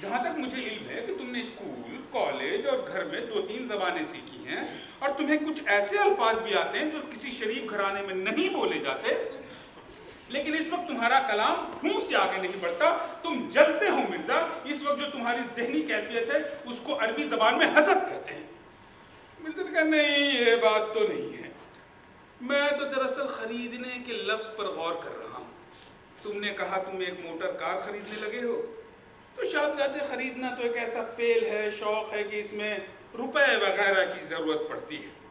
जहाँ तक मुझे इल्म है कि तुमने स्कूल, कॉलेज और घर में दो तीन जबानें सीखी हैं और तुम्हें कुछ ऐसे अल्फाज भी आते हैं जो किसी शरीफ घराने में नहीं बोले जाते? लेकिन इस वक्त तुम्हारा कलाम मुँह से आगे नहीं बढ़ता। तुम जलते हो, मिर्ज़ा। इस वक्त जो तुम्हारी जहनी कैफियत है, उसको अरबी जबान में हसद कहते हैं। मिर्ज़ा ने कहा, नहीं, ये बात तो नहीं है। मैं तो दरअसल खरीदने के लफ्ज पर गौर कर रहा हूँ। तुमने कहा तुम एक मोटर कार खरीदने लगे हो। तो शाहजादे, खरीदना तो एक ऐसा फेल है, शौक है कि इसमें रुपए वगैरह की ज़रूरत पड़ती है।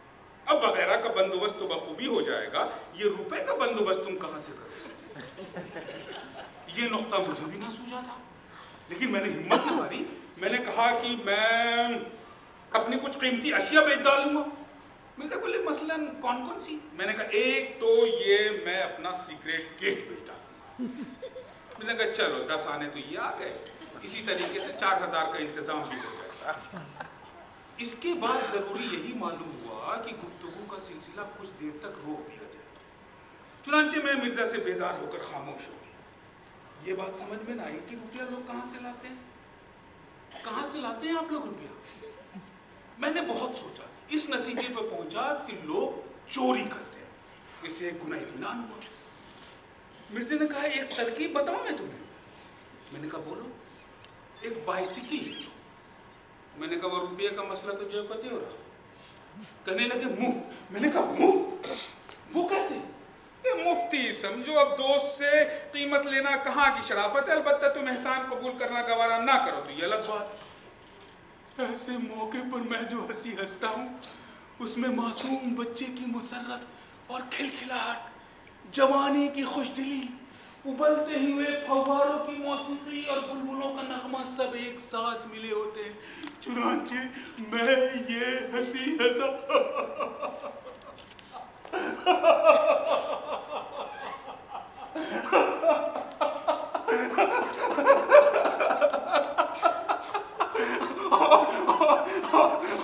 अब वगैरह का बंदोबस्त तो बखूबी हो जाएगा। ये रुपए का बंदोबस्त तुम कहाँ से करोगे ये नुकता मुझे भी ना सूझा था। लेकिन मैंने हिम्मत न मारी। मैंने कहा कि मैं अपनी कुछ कीमती अशिया बेच डालूँगा। मिर्ज़ा बोले, मसलन कौन कौन सी? मैंने कहा, एक तो ये मैं अपना सीक्रेट केस बेच डालूँगा। मैंने कहा, चलो, दस आने तो ये आ गए। इसी तरीके से चार हज़ार का इंतज़ाम भी हो गया इसके बाद ज़रूरी यही मालूम हुआ कि गुफ्तगू का सिलसिला कुछ देर तक रोक दिया जाए। चुनाचे मैं मिर्ज़ा से बेजार होकर खामोश हो गई ये बात समझ में ना आई कि रुपया लोग कहाँ से लाते हैं? कहाँ से लाते हैं आप लोग रुपया? मैंने बहुत सोचा, इस नतीजे पर पहुँचा कि लोग चोरी करते हैं। इससे एक गुना इतमान हुआ। मिर्जे ने कहा, एक तरकीब बताओ मैं तुम्हें? मैंने कहा, बोलो, एक बाइसिकल ले लो। मैंने कहा, वो रुपये का मसला तो जो कहते हो रहा कहने लगे मुफ़्त मैंने कहा मुफ़्त वो कैसे? मुफ्ती, समझो अब दोस्त से कीमत लेना कहाँ की शराफत है? अलबत्ता तुम एहसान कबूल करना गवारा ना करो तो ये अलग बात ऐसे मौके पर मैं जो हँसी हंसता हूँ, उसमें मासूम बच्चे की मुसरत और खिलखिलाहट, जवानी की खुशदिली। उबलते हुए फवारों की मौसीकी और बुलबुलों का नगमा सब एक साथ मिले होते हैं। चुनाचे, मैं ये हँसी हंसा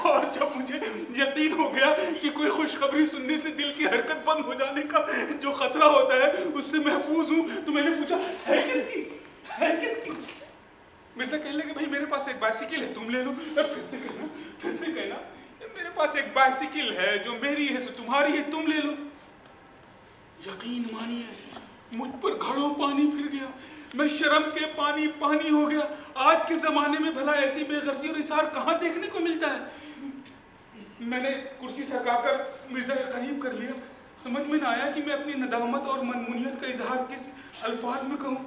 और जब मुझे यकीन हो गया कि कोई खुशखबरी सुनने से दिल की हरकत बंद हो जाने का जो खतरा होता है उससे महफूज हूँ तो मैंने पूछा, है किसकी? है किसकी? मिर्ज़ा कहने लगे, भाई, मेरे पास एक बाइसिकल है, तुम ले लो। फिर से कहना, फिर से कहना मेरे पास एक बाइसिकल है, जो मेरी है, सो तुम्हारी है, तुम ले लो। यकीन मानिए, मुझ पर घड़ों पानी फिर गया। मैं शर्म के पानी पानी हो गया। आज के जमाने में भला ऐसी बेगर्जी और इशार कहाँ देखने को मिलता है? मैंने कुर्सी सरकाकर मिर्ज़ा के करीब कर लिया। समझ में ना आया कि मैं अपनी नदामत और मनमुनियत का इजहार किस अल्फाज में कहूँ?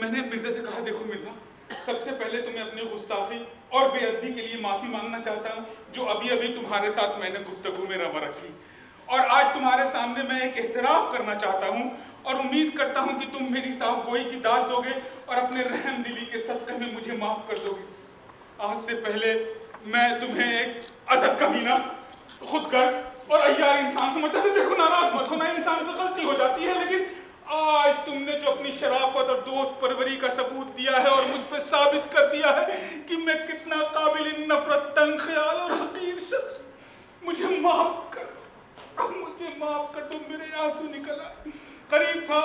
मैंने मिर्ज़ा से कहा, देखो मिर्ज़ा, सबसे पहले तुम्हें अपनी गुस्ताखी और बेअदबी के लिए माफ़ी मांगना चाहता हूँ, जो अभी अभी तुम्हारे साथ मैंने गुफ्तगु में रवा रखी। और आज तुम्हारे सामने मैं एक एहतराफ करना चाहता हूँ और उम्मीद करता हूँ कि तुम मेरी साफ़ गोई की दाद दोगे और अपने रहम दिली के सदक़े में मुझे माफ़ कर दोगे। आज से पहले मैं तुम्हें एक अजब कमीना खुदगर और अयार इंसान समझता था देखो नाराज़ मत होना, इंसान से गलती हो जाती है, लेकिन आज तुमने जो अपनी शराफत और दोस्त परवरी का सबूत दिया है और मुझ पर साबित कर दिया है कि मैं कितना काबिल नफरत तंग ख्याल और हकीर शख्स मुझे माफ़ कर दो मुझे माफ़ कर दो, मेरे आँसू निकला करीब था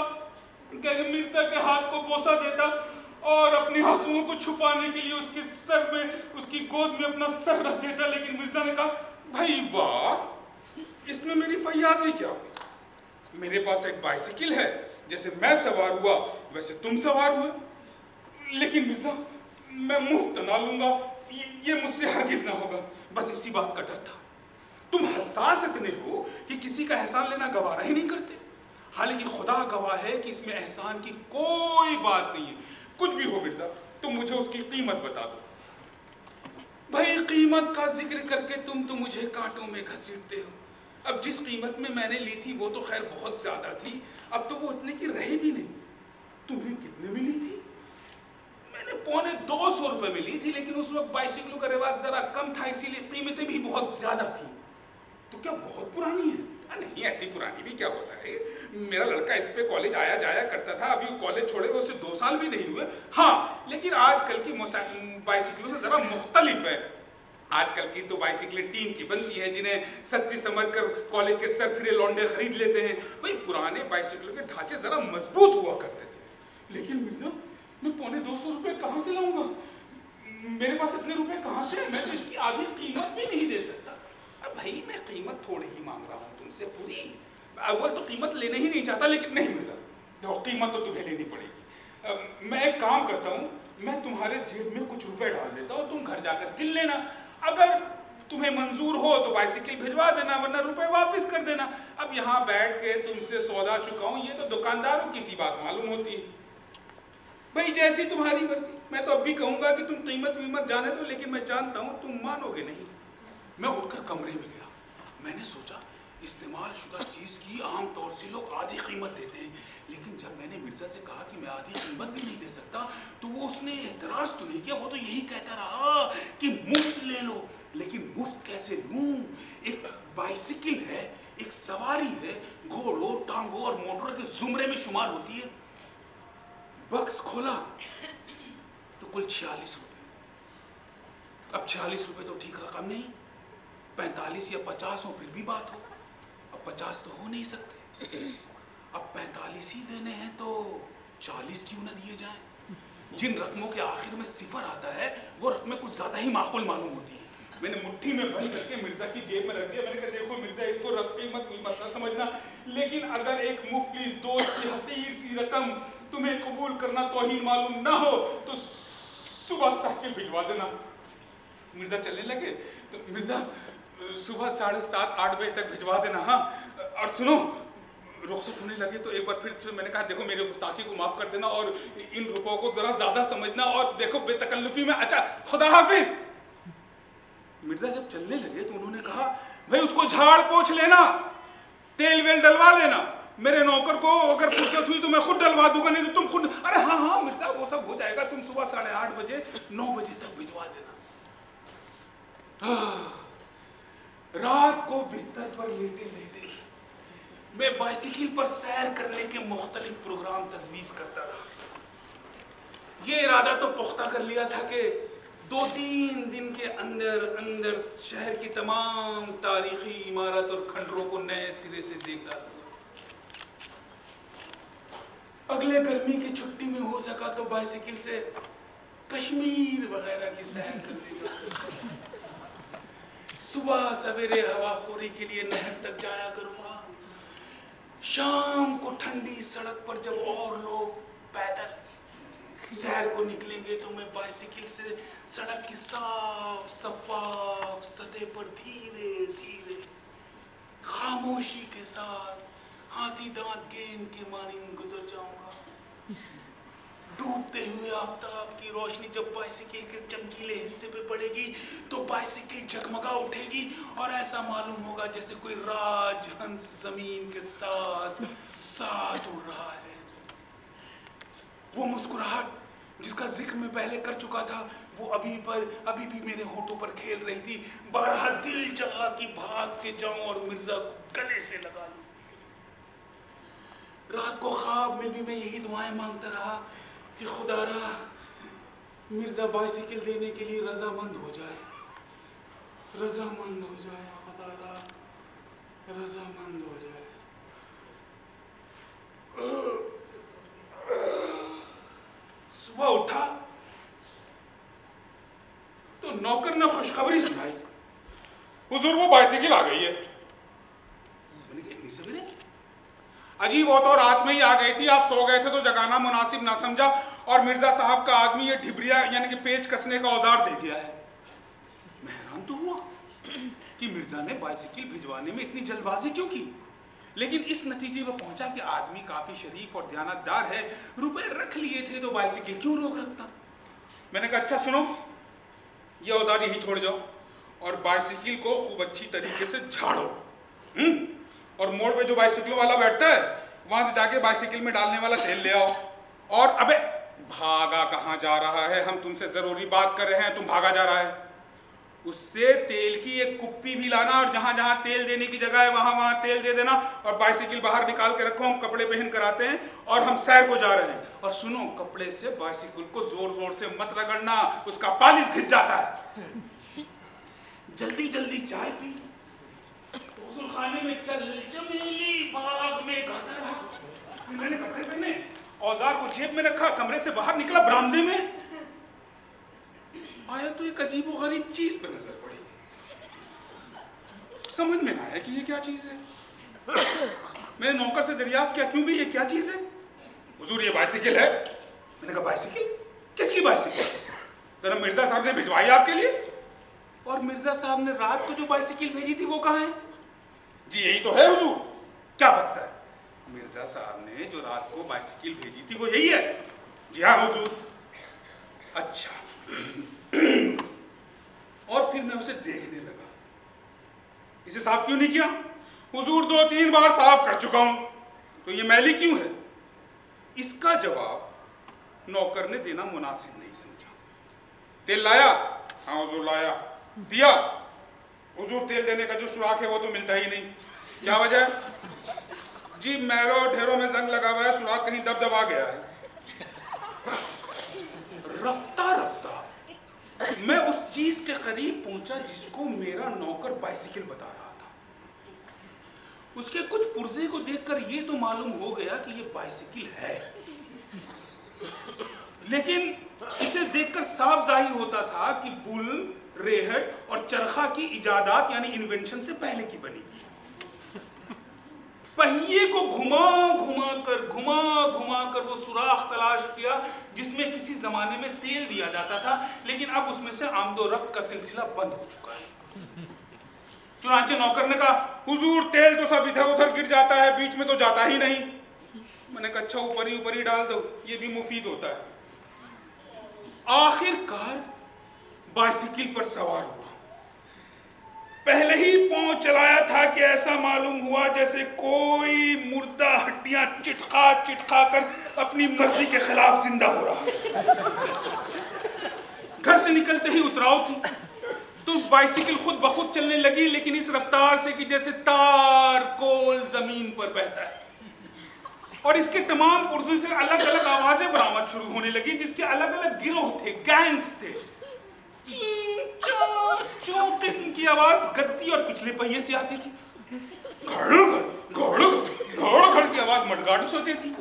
कि मिर्ज़ा के हाथ को बोसा देता और अपने आंसुओं को छुपाने के लिए उसके सर में, उसकी गोद में अपना सर रख देता, लेकिन मिर्ज़ा ने कहा, भाई वाह इसमें मेरी फयाजी क्या हुई? मेरे पास एक बाइसिकल है जैसे मैं सवार हुआ वैसे तुम सवार हुए। लेकिन मिर्ज़ा मैं मुफ़्त ना लूँगा। ये, ये मुझसे हरगिज ना होगा। बस इसी बात का डर था। तुम हसास इतने हो कि किसी का एहसान लेना गवारा ही नहीं करते। हालाँकि खुदा गवाह है कि इसमें एहसान की कोई बात नहीं है। कुछ भी हो मिर्ज़ा तुम मुझे उसकी कीमत बता दो। भाई कीमत का ज़िक्र करके तुम तो मुझे कांटों में घसीटते हो। अब जिस कीमत में मैंने ली थी, वो तो खैर बहुत ज़्यादा थी। अब तो वो उतने की रही भी नहीं। तुम्हें कितने में ली थी? मैंने पौने दो सौ रुपए में ली थी, लेकिन उस वक्त बाइसिकलों का रिवाज जरा कम था, इसीलिए कीमतें भी बहुत ज़्यादा थी। तो क्या बहुत पुरानी है? नहीं, ऐसी पुरानी भी क्या होता है? मेरा लड़का इस पे कॉलेज आया जाया करता था, अभी वो कॉलेज छोड़े हुए, उसे दो साल भी नहीं हुए। हाँ लेकिन आजकल की बाइसिकलों से जरा मुख्तलिफ़ है। आजकल की तो बाइसिकलें टीम की बनती हैं, जिन्हें सस्ती समझकर कॉलेज के सर फिरे लौंडे खरीद लेते हैं। भाई, पुराने बाइसिकलों के ढांचे जरा मज़बूत हुआ करते थे। लेकिन मिर्ज़ा, मैं पौने दो सौ रुपये कहाँ से लाऊँगा? मेरे पास इतने रुपए कहाँ से मैं तो इसकी आधी कीमत भी नहीं दे सकता। अब भाई, मैं कीमत थोड़ी ही मांग रहा हूँ तुमसे पूरी। अव्वल तो कीमत लेने ही नहीं चाहता, लेकिन नहीं मिर्ज़ा, देखो, कीमत तो तुम्हें लेनी पड़ेगी। मैं एक काम करता हूँ, मैं तुम्हारे जेब में कुछ रुपए डाल देता हूँ, तुम घर जाकर गिन लेना। अगर तुम्हें मंजूर हो तो बाइसिकल भिजवा देना, वरना रुपए वापस कर देना। अब यहाँ बैठ के तुमसे सौदा चुकाऊं, ये तो दुकानदारों की सी बात मालूम होती है। भाई, जैसी तुम्हारी मर्ज़ी। मैं तो अब भी कहूँगा कि तुम कीमत वीमत जाने दो, लेकिन मैं जानता हूँ तुम मानोगे नहीं। मैं उठकर कमरे में गया। मैंने सोचा, इस्तेमाल शुदा चीज़ की आमतौर से लोग आधी कीमत देते हैं। मिर्ज़ा से कहा कि मैं आधी कीमत भी नहीं दे सकता तो वो उसने एतराज़ तो नहीं किया, वो तो यही कहता रहा कि मुफ़्त ले लो। लेकिन मुफ़्त कैसे लूँ? एक बाइसिकल है, एक सवारी है, घोड़ों, टांगों और मोटरों के जुमरे में शुमार होती है। बक्स खोला तो कुल छियालीस रुपए। अब छियालीस रुपए तो ठीक रकम नहीं, पैंतालीस या पचास हो फिर भी बात हो। अब पचास तो हो नहीं सकते। अब पैंतालीस ही देने हैं तो चालीस क्यों ना दिए जाएँ? जिन रकमों के आखिर में सिफर आता है, वो रकमें कुछ ज़्यादा ही माकूल मालूम होती है। मैंने मुट्ठी में बंद करके मिर्ज़ा की जेब में रख दिया। मैंने कहा, देखो मिर्ज़ा, इसको रख कीमत कीमत ना समझना। लेकिन अगर एक मुफलिस दोस्त की हकीर सी रकम तुम्हें कबूल करना तोहीन मालूम ना हो तो सुबह साकिल भिजवा देना। मिर्ज़ा चलने लगे। तो मिर्ज़ा, सुबह साढ़े सात, आठ बजे तक भिजवा देना हाँ। और सुनो रुखसत होने लगे तो एक बार फिर, मैंने कहा देखो मेरे गुस्ताखी को माफ़ कर देना और इन रुपयों को जरा ज़्यादा समझना और देखो बेतकल्लुफी में अच्छा खुदा हाफिज। मिर्ज़ा जब चलने लगे तो उन्होंने कहा भाई उसको झाड़ पोछ लेना तेल वेल डलवा लेना। मेरे नौकर को अगर फुर्सत हुई तो मैं खुद डलवा दूँगा नहीं तो तुम खुद अरे हाँ हाँ मिर्ज़ा वो सब हो जाएगा तुम सुबह साढ़े आठ बजे नौ बजे तक भिजवा देना। रात को बिस्तर पर लेटे लेटे मैं बाइसिकल पर सैर करने के मुख्तलिफ़ प्रोग्राम तजवीज़ करता रहा। ये इरादा तो पुख्ता कर लिया था कि दो तीन दिन के अंदर अंदर शहर की तमाम तारीखी इमारत और खंडरों को नए सिरे से देख डालूँगा अगले गर्मी की छुट्टी में हो सका तो बाइसिकल से कश्मीर वगैरह की सैर करने जाऊँगा सुबह सवेरे हवाखोरी के लिए नहर तक जाया करूँगा। शाम को ठंडी सड़क पर जब और लोग पैदल शहर को निकलेंगे तो मैं बाइसिकल से सड़क की साफ़, सफाफ सतह पर धीरे धीरे खामोशी के साथ हाथी दांत गेंद के मानिंद गुजर जाऊँगा। डूबते हुए आफ्ताब की रोशनी जब बाइसिकल के चमकीले हिस्से पे पड़ेगी तो बाइसिकल जगमगा उठेगी और ऐसा मालूम होगा जैसे कोई राजहंस ज़मीन के साथ साथ उड़ रहा है। वो मुस्कुराहट जिसका ज़िक्र मैं पहले कर चुका था, वो अभी पर, अभी भी मेरे होठों पर खेल रही थी। बारह दिल चाह कि भाग के जाऊँ और मिर्ज़ा को गले से लगा लूँ। रात को ख्वाब में भी मैं यही दुआएँ माँगता रहा कि खुदारा मिर्ज़ा बाइसिकल देने के लिए रजामंद हो जाए। रजामंद हो जाए खुदारा रजामंद हो जाए। सुबह उठा तो नौकर ने खुशखबरी सुनाई। हुजूर वो बाइसिकल आ गई है। मैंने इतनी सवेरे? अजीब वो तो रात में ही आ गई थी। आप सो गए थे तो जगाना मुनासिब ना समझा और मिर्ज़ा साहब का आदमी ये ढिबरिया, यानी कि पेच कसने का औज़ार दे दिया है। मैं हैरान तो हुआ कि मिर्ज़ा ने बाइसिकल भिजवाने में इतनी जल्दबाजी क्यों की? लेकिन इस नतीजे पर पहुँचा कि आदमी काफ़ी शरीफ और ध्यानतदार है। रुपए रख लिए थे तो बाइसिकल क्यों रोक रखता? मैंने कहा अच्छा सुनो, ये औज़ार यही छोड़ जाओ और बाइसिकल को खूब अच्छी तरीके से झाड़ो। हम्म? और मोड़ पे जो बाइसिकलों वाला बैठता है, वहाँ से जाके बाइसिकल में डालने वाला तेल ले आओ। और अबे, भागा कहाँ जा रहा है? हम तुमसे ज़रूरी बात कर रहे हैं, तुम भागा जा रहा है। उससे तेल की एक कुप्पी भी लाना और जहाँ जहाँ तेल देने की जगह है, वहाँ वहाँ तेल दे देना और बाइसिकल बाहर निकाल के रखो, हम कपड़े पहन कर आते हैं और हम सैर को जा रहे हैं। और सुनो, कपड़े से बाइसिकल को ज़ोर ज़ोर से मत रगड़ना, उसका पालिश घिस जाता है। जल्दी जल्दी चाय पी। खाने में चल चमेली बाग में मैंने कपड़े पहने औज़ार को जेब में रखा, कमरे से बाहर निकला, बरामदे में। आया तो एक अजीब गरीब चीज़ पे नज़र पड़ी। समझ में आया कि ये क्या चीज़ है। मैंने नौकर से दरियाफ्त किया, क्यों भी ये क्या चीज़ है? हुजूर, ये बाइसिकल है। मैंने कहा, बाइसिकल? किसकी बाइसिकल? तो मिर्ज़ा साहब ने भिजवाई आपके लिए। और मिर्ज़ा साहब ने रात को जो बाइसिकल भेजी थी, वो कहाँ है? जी, यही तो है, हुजूर। क्या बनता है? मिर्ज़ा साहब ने जो रात को बाइसिकल भेजी थी, वो यही है? जी हाँ हुजूर। अच्छा। और फिर मैं उसे देखने लगा। इसे साफ़ क्यों नहीं किया? हुजूर, दो, तीन बार साफ़ कर चुका हूँ। तो ये मैली क्यों है? इसका जवाब नौकर ने देना मुनासिब नहीं समझा। तेल लाया? हाँ हुजूर, लाया। दिया? हुजूर तेल देने का जो सुराख है वो तो मिलता ही नहीं। क्या वजह? जी, मैलों ढेरों में जंग लगा हुआ है, सुराख कहीं दब दबा गया है। रफ्ता रफ्ता। मैं उस चीज़ के करीब पहुँचा जिसको मेरा नौकर बाइसिकल बता रहा था। उसके कुछ पुर्जे को देखकर ये तो मालूम हो गया कि ये बाइसिकल है। लेकिन इसे देखकर साफ़ ज़ाहिर होता था कि बुल रेहट और चरखा की इजादात, यानी इन्वेंशन से पहले की बनी पहिए को घुमा घुमा कर, घुमा घुमा कर वो सुराख तलाश किया, जिसमें किसी जमाने में तेल दिया जाता था, लेकिन अब उसमें से आमदो रफ्त का सिलसिला बंद हो चुका है। चुनाचे नौकर ने कहा, हुजूर, तेल तो सब इधर उधर गिर जाता है, बीच में तो जाता ही नहीं। मैंने कहा अच्छा ऊपर ही ऊपर ही डाल दो, ये भी मुफीद होता है। आखिरकार बाइसिकल पर सवार हुआ। पहले ही पहुँच चलाया था कि ऐसा मालूम हुआ जैसे कोई मुर्दा हड्डियाँ चिटका चिटका कर अपनी मर्ज़ी के खिलाफ ज़िंदा हो रहा घर से निकलते ही उतराव थी। तो बाइसिकल खुद बखुद चलने लगी, लेकिन इस रफ्तार से कि जैसे तार कोल ज़मीन पर बहता है। और इसके तमाम पुर्जों से अलग अलग आवाज़ें बरामद शुरू होने लगी, जिसके अलग अलग गिरोह थे, गैंग्स थे। चो किस्म की आवाज़ गद्दी और पिछले पहिए से आती थी। घड़ घड़ घड़ घड़ की आवाज़ मटगाट से थी।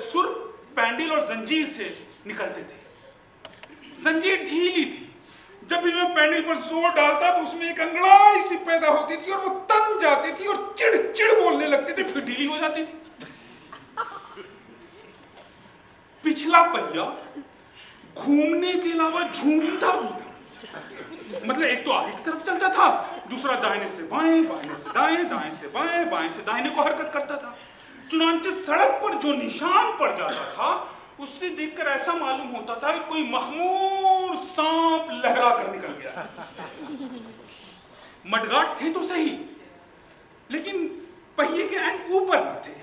सुर पैंडल और जंजीर से निकलते थे। जंजीर ढीली थी। जब भी मैं पैंडल पर ज़ोर डालता तो उसमें एक अंगड़ाई सी पैदा होती थी और वो तन जाती थी और चिड़ चिड़ बोलने लगती थी, फिर ढीली हो जाती थी। पिछला पहिया घूमने के अलावा झूमता भी था। मतलब एक तो आगे की तरफ़ चलता था, दूसरा दाहिने से बाएँ बाएँ से दाएँ दाएँ से बाएँ बाएँ से दाहिने को हरकत करता था। चुनाचे सड़क पर जो निशान पड़ जाता था, उससे देखकर ऐसा मालूम होता था कि कोई मखमूर सांप लहरा कर निकल गया। मडगाट थे तो सही, लेकिन पहिए के एंड ऊपर न थे।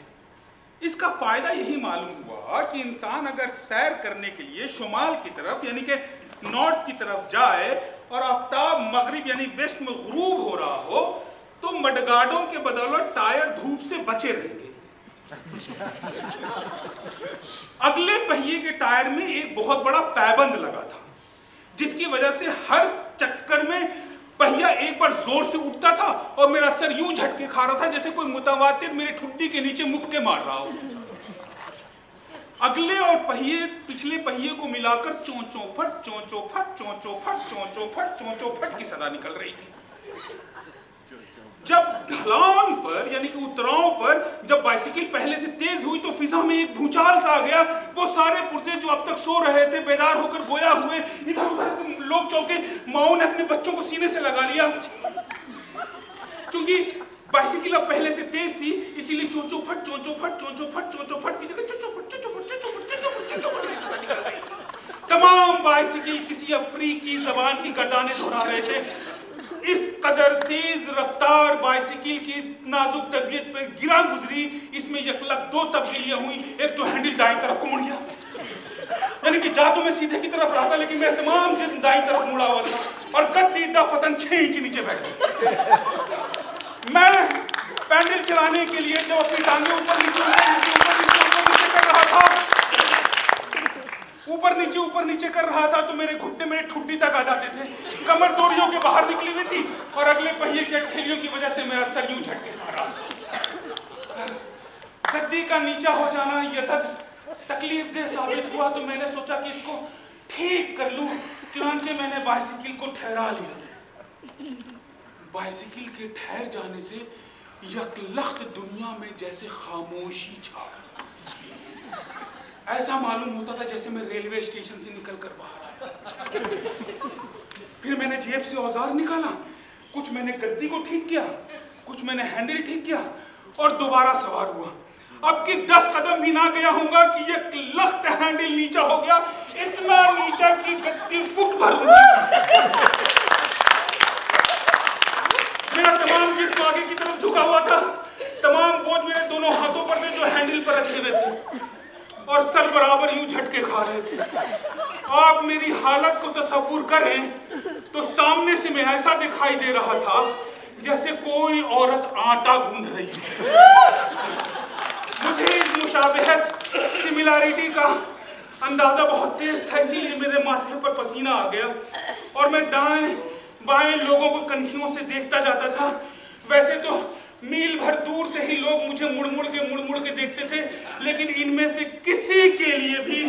इसका फ़ायदा यही मालूम हुआ कि इंसान अगर सैर करने के लिए शुमाल की तरफ़, यानी कि नॉर्थ की तरफ़ जाए और आफ्ताब मगरिब, यानी वेस्ट में गरूब हो रहा हो तो मडगाडों के बदौलत टायर धूप से बचे रहेंगे। अगले पहिए के टायर में एक बहुत बड़ा पैबंद लगा था, जिसकी वजह से हर चक्कर में पहिया एक बार ज़ोर से उठता था और मेरा सर यूँ झटके खा रहा था जैसे कोई मुतवातिर मेरे ठुड्डी के नीचे मुक्के मार रहा हो। अगले और पहिए, पिछले पहिए को मिलाकर चोंचो फट चोंचो फट चोंचो फट चोंचो फट चोंचो फट की सदा निकल रही थी। जब ढलान पर, यानी कि उतराव पर, जब बाइसिकल पहले से तेज हुई तो फिजा में एक भूचाल सा आ गया। वो सारे पुरजे जो अब तक सो रहे थे, बेदार होकर गोया हुए। इधर उधर लोग चौके, माओ ने अपने बच्चों को सीने से लगा लिया। क्योंकि बाइसिकल अब पहले से तेज थी, इसीलिए चोचो फट चोचो फट चोचो फट चोचो फट की जगह तमाम बाइसिकल किसी अफ्रीकी जबान की गर्दाने दोहरा रहे थे इस कदर तेज रफ्तार बाइसिकल की नाजुक तबीयत पर गिरा गुजरी इसमें यकलक दो तब्दीलियाँ हुई एक तो हैंडल दाई तरफ़ को मुड़ गया यानी कि जा तो मैं सीधे की तरफ़ रहा था लेकिन मेरा तमाम जिस्म दाई तरफ़ मुड़ा हुआ था और गद्दी फतन छह इंच नीचे बैठ गई मैं पैंडल चलाने के लिए जब अपनी टांगे ऊपर नीचे ऊपर नीचे ऊपर नीचे कर रहा था ऊपर नीचे ऊपर नीचे कर रहा था तो मेरे घुटने मेरे ठुड्डी तक आ जाते थे। कमर तोड़ियों के बाहर निकली हुई थी और अगले पहिए के अटखेलियों की वजह से मेरा सर यूँ झटके खा रहा गद्दी का नीचा हो जाना यजद, तकलीफ़ दे साबित हुआ तो मैंने सोचा कि इसको ठीक कर लूँ, चुनाचे मैंने बाइसिकल को ठहरा लिया। बाइसिकल के ठहर जाने से यकलख्त दुनिया में जैसे खामोशी छा गई। ऐसा मालूम होता था जैसे मैं रेलवे स्टेशन से निकल कर बाहर आया। फिर मैंने जेब से औज़ार निकाला। कुछ मैंने गद्दी को ठीक किया, कुछ मैंने हैंडल ठीक किया और दोबारा सवार हुआ। अब की दस कदम भी ना गया होगा कि ये लख्त हैंडल नीचा हो गया, इतना नीचा कि गद्दी फुट भर मेरा तमाम जिस्म आगे की तरफ़ झुका हुआ था। तमाम बोझ मेरे दोनों हाथों पर थे जो हैंडल पर रखे हुए थे। और सर बराबर यूँ झटके खा रहे थे। आप मेरी हालत को तस्वूर करें तो सामने से मैं ऐसा दिखाई दे रहा था, जैसे कोई औरत आटा गूंद रही है। मुझे इस मुशाबहत सिमिलैरिटी का अंदाज़ा बहुत तेज था, इसीलिए मेरे माथे पर पसीना आ गया। और मैं दाएँ बाएँ लोगों को कन्खियों से देखता जाता था। वैसे तो मील भर दूर से ही लोग मुझे मुड़ मुड़ के मुड़ मुड़ के देखते थे, लेकिन इनमें से किसी के लिए भी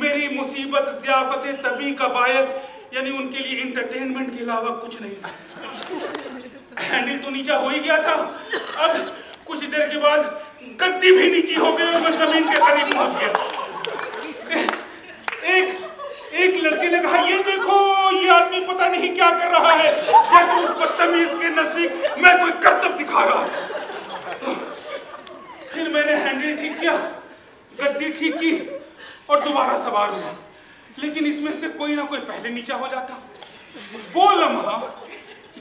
मेरी मुसीबत, जियाफत तबी का बायस, यानी उनके लिए इंटरटेनमेंट के अलावा कुछ नहीं था। हैंडल तो नीचा हो ही गया था। अब कुछ देर के बाद गद्दी भी नीची हो गई और मैं ज़मीन के करीब पहुँच गया। एक एक लड़के ने कहा, ये देखो, ये आदमी पता नहीं क्या कर रहा है। जैसे उस बदतमीज के नज़दीक मैं कोई करतब दिखा रहा था। फिर मैंने हैंडल ठीक किया, गद्दी ठीक की और दोबारा सवार हुआ। लेकिन इसमें से कोई ना कोई पहले नीचा हो जाता। वो लम्हा,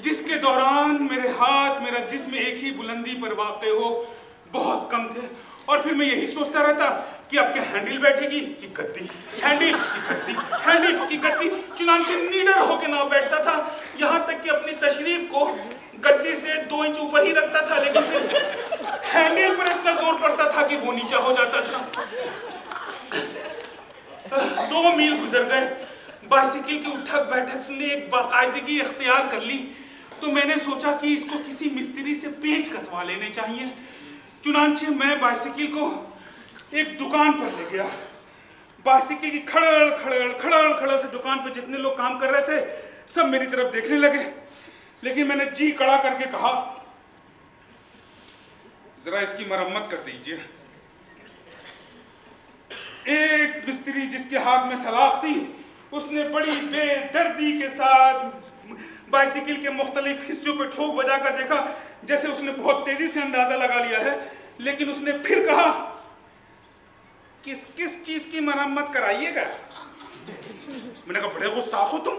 जिसके दौरान मेरे हाथ, मेरा जिस्म एक ही बुलंदी पर वाक़ हो, बहुत कम थे। और फिर मैं यही सोचता रहता कि क्या हैंडल बैठेगी, कि गद्दी। हैंडल, की गद्दी। हैंडल, की गद्दी। चुनांचे नीडर होके ना बैठता था। यहाँ तक कि अपनी तशरीफ़ को गद्दी से दो इंच ऊपर ही रखता था, लेकिन फिर हैंडल पर इतना ज़ोर पड़ता था कि वो नीचा हो जाता था। दो मील गुजर गए। बाइसिकल की उठक बैठक ने एक बाकायदगी इख्तियार कर ली। तो मैंने सोचा कि इसको किसी मिस्त्री से पेच कसवा लेने चाहिए। चुनांचे मैं बाइसिकल को एक दुकान पर ले गया। बाइसिकल की खड़ल खड़ल खड़ल खड़ल से दुकान पर जितने लोग काम कर रहे थे, सब मेरी तरफ़ देखने लगे। लेकिन मैंने जी कड़ा करके कहा, जरा इसकी मरम्मत कर दीजिए। एक मिस्त्री जिसके हाथ में सलाख थी, उसने बड़ी बेदर्दी के साथ बाइसिकल के मुख्तलिफ़ हिस्सों पर ठोक बजा कर देखा, जैसे उसने बहुत तेज़ी से अंदाज़ा लगा लिया है। लेकिन उसने फिर कहा किस किस चीज़ की मरम्मत कराइएगा? मैंने कहा, बड़े गुस्ताख हो तुम।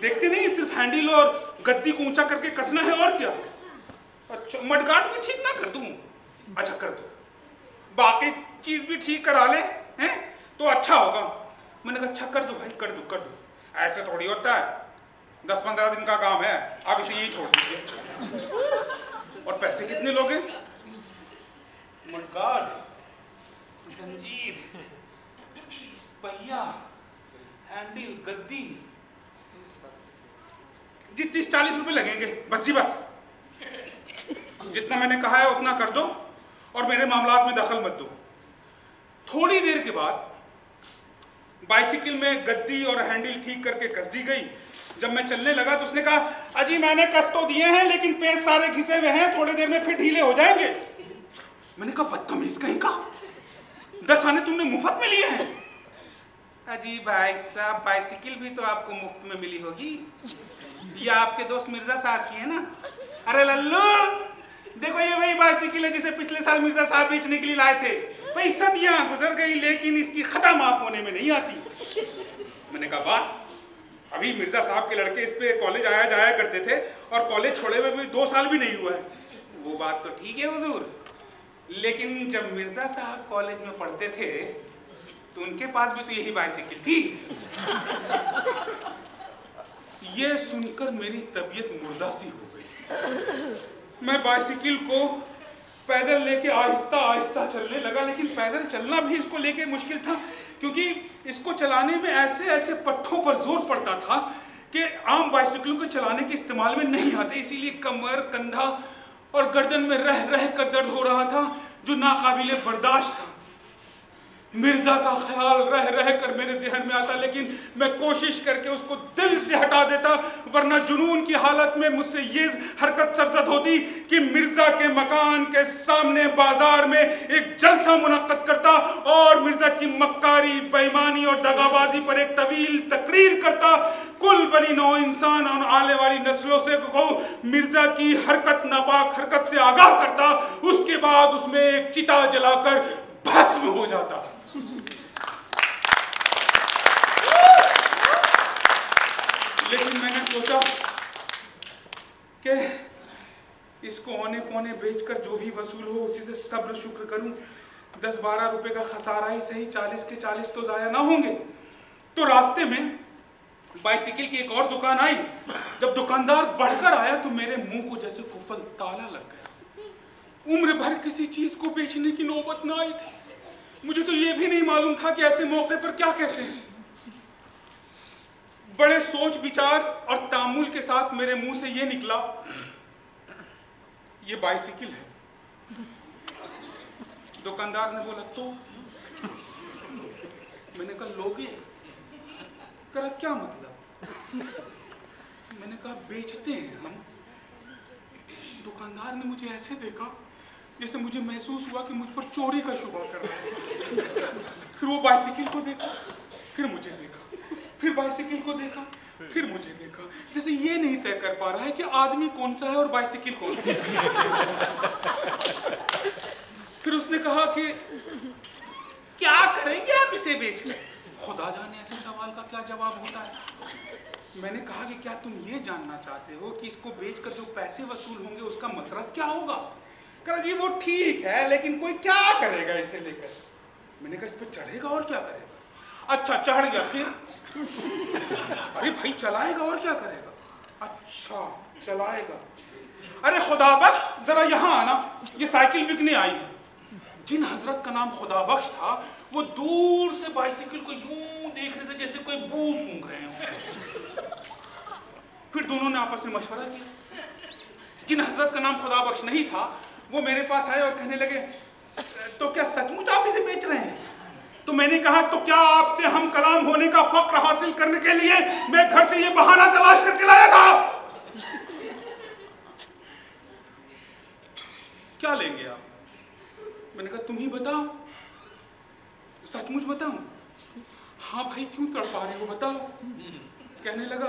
देखते नहीं, सिर्फ़ हैंडल और गद्दी को ऊँचा करके कसना है और क्या? अच्छा मडगाट भी ठीक ना कर दूँ? अच्छा कर दो। बाकी चीज़ भी ठीक करा ले, हैं? तो अच्छा होगा। मैंने कहा अच्छा कर दो भाई, कर दो कर दो। ऐसे थोड़ी होता है। दस पंद्रह दिन का काम है, आप इसे यही छोड़ दीजिए। और पैसे कितने लोगे? मडगार्ड? जंजीर, पहिया, हैंडल, गद्दी। जी, तीस चालीस रुपए लगेंगे। बस जी, बस। जितना मैंने कहा है, उतना कर दो और मेरे मामलात में दखल मत दो। थोड़ी देर के बाद बाइसिकल में गद्दी और हैंडल ठीक करके कस दी गई। जब मैं चलने लगा तो उसने कहा, अजी, मैंने कस तो दिए हैं, लेकिन पेज सारे घिसे हुए हैं, थोड़ी देर में फिर ढीले हो जाएँगे। मैंने कहा, बदतमीज कहीं का? दस आने तुमने मुफ़्त में लिए हैं। अजी भाई साहब बाइसिकल भी तो आपको मुफ़्त में मिली होगी। ये आपके दोस्त मिर्ज़ा साहब की है ना? अरे लल्लू, देखो ये वही बाइसिकल है जिसे पिछले साल मिर्ज़ा साहब बेचने के लिए लाए थे। भाई सदियाँ गुजर गई, लेकिन इसकी खता माफ़ होने में नहीं आती। मैंने कहा, वाह, अभी मिर्ज़ा साहब के लड़के इस पे कॉलेज आया जाया करते थे, और कॉलेज छोड़े हुए भी दो साल भी नहीं हुआ है। वो बात तो ठीक है, हुजूर। लेकिन जब मिर्ज़ा साहब कॉलेज में पढ़ते थे तो उनके पास भी तो यही बाइसिकल थी। ये सुनकर मेरी तबीयत मुर्दा सी हो गई। मैं बाइसिकल को पैदल लेके आहिस्ता आहिस्ता चलने लगा, लेकिन पैदल चलना भी इसको लेके मुश्किल था, क्योंकि इसको चलाने में ऐसे ऐसे पट्टों पर ज़ोर पड़ता था कि आम बाइसिकलों को चलाने के इस्तेमाल में नहीं आते, इसीलिए कमर, कंधा और गर्दन में रह रह कर दर्द हो रहा था जो नाकाबिले बर्दाश्त था। मिर्ज़ा का ख्याल रह रह कर मेरे जहन में आता, लेकिन मैं कोशिश करके उसको दिल से हटा देता, वरना जुनून की हालत में मुझसे ये हरकत सरजद होती कि मिर्ज़ा के मकान के सामने बाज़ार में एक जलसा मुनद करता और मिर्ज़ा की मक्कारी, बेईमानी और दगाबाजी पर एक तवील तकरीर करता। कुल बनी नौ इंसान और आने वाली नस्लों से को मिर्ज़ा की हरकत, नापाक हरकत से आगाह करता। उसके बाद उसमें एक चिता जलाकर भस्म हो जाता लेकिन मैंने सोचा कि इसको औने पौने बेचकर जो भी वसूल हो, उसी से सब्र शुक्र करूँ। दस बारह रुपए का खसारा ही सही, चालीस के चालीस तो जाया ना होंगे। तो रास्ते में बाइसिकल की एक और दुकान आई। जब दुकानदार बढ़कर आया तो मेरे मुँह को जैसे कुफल ताला लग गया। उम्र भर किसी चीज़ को बेचने की नौबत ना आई थी। मुझे तो ये भी नहीं मालूम था कि ऐसे मौके पर क्या कहते हैं। बड़े सोच, विचार और तामुल के साथ मेरे मुँह से ये निकला, ये बाइसिकल है। दुकानदार ने बोला तो? मैंने कहा, लोगे? करा क्या मतलब? मैंने कहा, बेचते हैं हम। दुकानदार ने मुझे ऐसे देखा, जैसे मुझे महसूस हुआ कि मुझ पर चोरी का शुबा कर रहा है। फिर वो बाइसिकल को देखा, फिर मुझे देखा। फिर बाइसिकल को देखा, फिर मुझे देखा। जैसे ये नहीं तय कर पा रहा है कि आदमी कौन सा है और बाइसिकल कौन सा है। फिर उसने कहा कि, क्या करेंगे आप इसे बेच कर खुदा जाने ऐसे सवाल का क्या जवाब होता है? मैंने कहा कि, क्या तुम ये जानना चाहते हो कि इसको बेचकर जो पैसे वसूल होंगे उसका मसरफ क्या होगा? कहा जी, वो ठीक है, लेकिन कोई क्या करेगा इसे लेकर? मैंने कहा, इस पर चढ़ेगा और क्या करेगा? अच्छा चढ़ गया, फिर? अरे भाई, चलाएगा और क्या करेगा? अच्छा चलाएगा। अरे खुदा बख्श, जरा यहाँ आना। ये साइकिल बिकने आई है। जिन हज़रत का नाम खुदा बख्श था, वो दूर से बाइसिकल को यूँ देख रहे थे जैसे कोई बू सूंघ रहे हो। फिर दोनों ने आपस में मशवरा किया। जिन हज़रत का नाम खुदा बख्श नहीं था, वो मेरे पास आए और कहने लगे तो क्या सचमुच आप इसे बेच रहे हैं? तो मैंने कहा तो क्या आपसे हम कलाम होने का फक्र हासिल करने के लिए मैं घर से ये बहाना तलाश करके लाया था? क्या लेंगे आप? मैंने कहा, तुम ही बताओ। सचमुच बताओ हाँ भाई, क्यों तड़पा रहे हो बताओ? कहने लगा,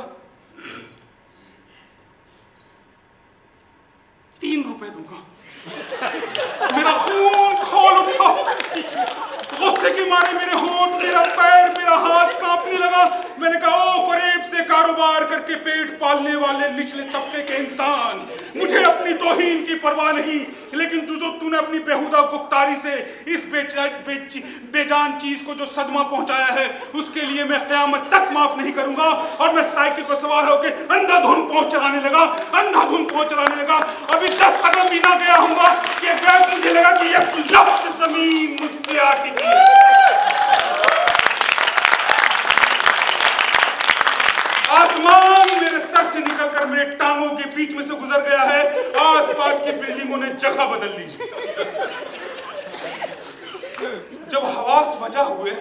तीन रुपए दूँगा। मेरा खून खोल उठा। गुस्से के मारे मेरे होठ, मेरा पैर, मेरा हाथ कांपने लगा। मैंने कहा, ओ फरेब से कारोबार करके पेट पालने वाले निचले तबके के इंसान मुझे अपनी तोहीन की परवाह नहीं, लेकिन जो तूने अपनी बेहुदा गुफ्तारी से इस बेजान चीज़ को जो सदमा पहुँचाया है, उसके लिए मैं क्यामत तक माफ़ नहीं करूँगा, और मैं साइकिल पर सवार होकर अंधाधुन पहुँच चलाने लगा अंधाधुन पहुँच चलाने लगा। अभी दस कदम भी ना गया कि मुझे लगा कि ये लफ्ट ज़मीन मुझसे आके आसमान मेरे सर से निकलकर मेरे टांगों के बीच में से गुजर गया है, आसपास की बिल्डिंगों ने जगह बदल ली। जब हवास बजा हुए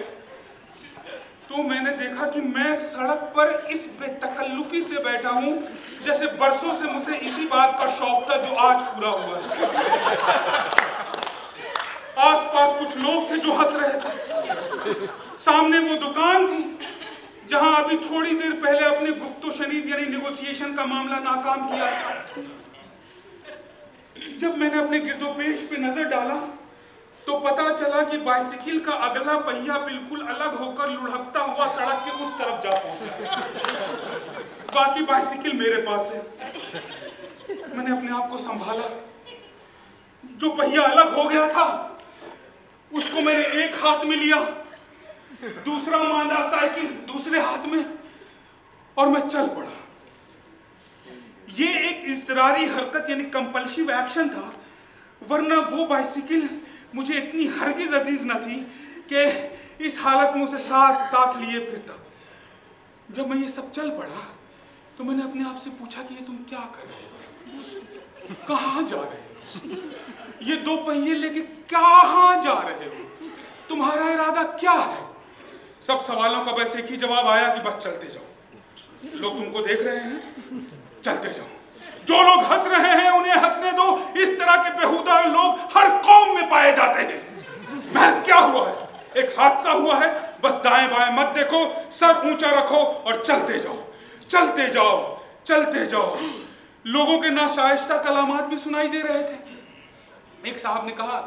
तो मैंने देखा कि मैं सड़क पर इस बेतकल्लुफी से बैठा हूँ, जैसे बरसों से मुझे इसी बात का शौक था जो आज पूरा हुआ है। आसपास कुछ लोग थे जो हंस रहे थे। सामने वो दुकान थी जहाँ अभी थोड़ी देर पहले अपने गुफ्तो शनीद यानी नेगोशिएशन का मामला नाकाम किया था, जब मैंने अपने गिरदोपेश पे नज़र डाला तो पता चला कि बाइसिकल का अगला पहिया बिल्कुल अलग होकर लुढ़कता हुआ सड़क के उस तरफ़ जा पहुँचा। बाकी बाइसिकल मेरे पास है। मैंने अपने आप को संभाला। जो पहिया अलग हो गया था, उसको मैंने एक हाथ में लिया दूसरा मांदा साइकिल दूसरे हाथ में और मैं चल पड़ा। ये एक इजतरारी हरकत यानी कंपल्सिव एक्शन था, वरना वो बाइसिकल मुझे इतनी हरगिज अज़ीज़ न थी कि इस हालत में उसे साथ साथ लिए फिरता। जब मैं ये सब चल पड़ा तो मैंने अपने आप से पूछा कि ये तुम क्या कर रहे हो? कहाँ जा रहे हो? ये दो पहिए लेके कहाँ जा रहे हो? तुम्हारा इरादा क्या है? सब सवालों का बस एक ही जवाब आया कि बस चलते जाओ। लोग तुमको देख रहे हैं, चलते जाओ। जो लोग हंस रहे हैं, उन्हें हंसने दो। इस तरह के बेहुदा लोग हर कौम में पाए जाते हैं। महज क्या हुआ है? एक हादसा हुआ है। बस दाएँ बाएँ मत देखो, सर ऊँचा रखो और चलते जाओ। चलते जाओ चलते जाओ। लोगों के नाशाइस्ता कलामात भी सुनाई दे रहे थे। एक साहब ने कहा,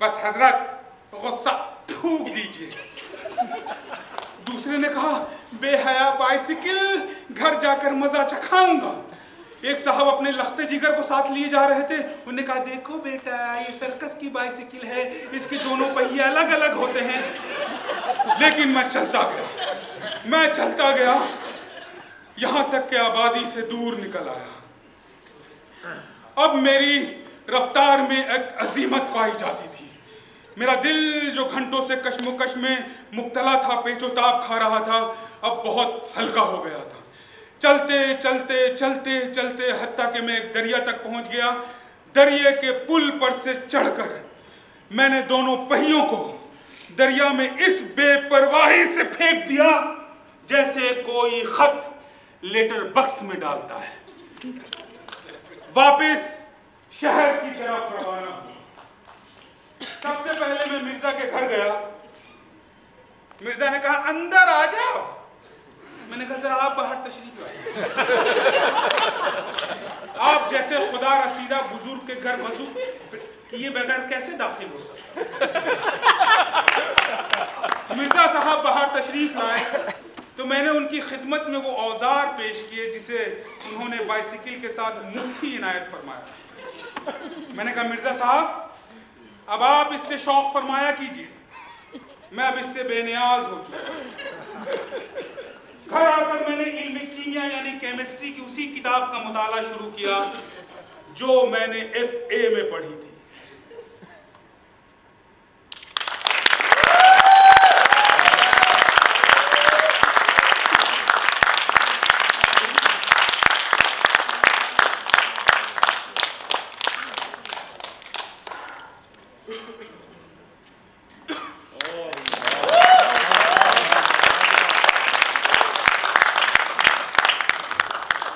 बस हज़रत, गुस्सा फूक दीजिए। दूसरे ने कहा, बेहया बाइसिकल, घर जाकर मज़ा चखाऊँगा। एक साहब अपने लखते जिगर को साथ लिए जा रहे थे। उन्होंने कहा, देखो बेटा, ये सर्कस की बाइसिकल है, इसके दोनों पहिए अलग अलग होते हैं। लेकिन मैं चलता गया। मैं चलता गया। यहाँ तक के आबादी से दूर निकल आया। अब मेरी रफ्तार में एक अजीमत पाई जाती थी मेरा दिल जो घंटों से कश्मकश में मुक्तला था, पेचोताप खा रहा था, अब बहुत हल्का हो गया था। चलते चलते चलते चलते हत्या के मैं एक दरिया तक पहुँच गया। दरिया के पुल पर से चढ़कर मैंने दोनों पहियों को दरिया में इस बेपरवाही से फेंक दिया, जैसे कोई खत लेटर बक्स में डालता है। वापस शहर की तरफ़ रवाना हुआ। सबसे पहले मैं मिर्ज़ा के घर गया। मिर्ज़ा ने कहा, अंदर आ जाओ। मैंने कहा सर आप बाहर तशरीफ़ लाए। आप जैसे खुदा रसीदा बुज़ुर्ग के घर वज़ू किए बगैर कैसे दाखिल हो सकते मिर्ज़ा साहब बाहर तशरीफ़ लाए। तो मैंने उनकी खिदमत में वो औज़ार पेश किए, जिसे उन्होंने बाइसिकल के साथ मुफ्ती इनायत फरमाया। मैंने कहा, मिर्ज़ा साहब अब आप इससे शौक फरमाया कीजिए। मैं अब इससे बेनियाज हो चुका घर आकर मैंने इल्म कीमिया यानी केमिस्ट्री की उसी किताब का मुताला शुरू किया, जो मैंने एफ़ ए में पढ़ी थी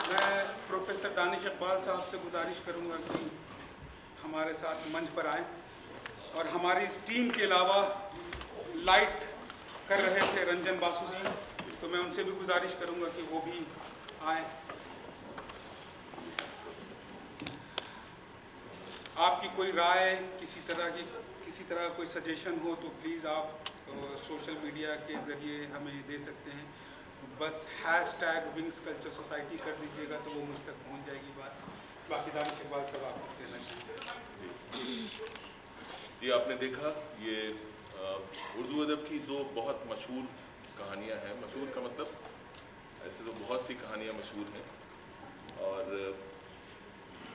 मैं प्रोफेसर दानिश इकबाल साहब से गुजारिश करूँगा कि हमारे साथ मंच पर आए और हमारी टीम के अलावा लाइट कर रहे थे रंजन बासु जी तो मैं उनसे भी गुजारिश करूँगा कि वो भी आए। आपकी कोई राय, किसी तरह की, किसी तरह कोई सजेशन हो तो प्लीज़ आप सोशल मीडिया के ज़रिए हमें दे सकते हैं। बस hashtag wings culture society कर दीजिएगा तो वो मुझ तक पहुँच जाएगी बात। बाकी दानिश इकबाल सब आप देना चाहिए। जी, आपने देखा, ये उर्दू अदब की दो बहुत मशहूर कहानियाँ हैं। मशहूर का मतलब ऐसे तो बहुत सी कहानियाँ मशहूर हैं। और,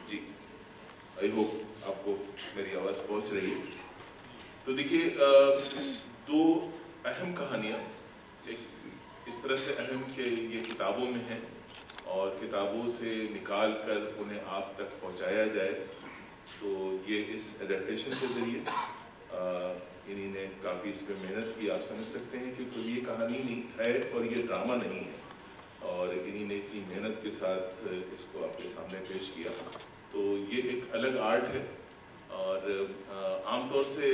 जी आई होप आपको मेरी आवाज़ पहुँच रही है। तो देखिए दो अहम कहानियाँ, एक इस तरह से अहम के ये किताबों में हैं और किताबों से निकाल कर उन्हें आप तक पहुँचाया जाए। तो ये इस एडेप्टेशन के ज़रिए इन्हीं ने काफ़ी इस पर मेहनत की। आप समझ सकते हैं कि कोई ये कहानी नहीं है और ये ड्रामा नहीं है। और इन्हीं ने इतनी मेहनत के साथ इसको आपके सामने पेश किया। तो ये एक अलग आर्ट है और आमतौर से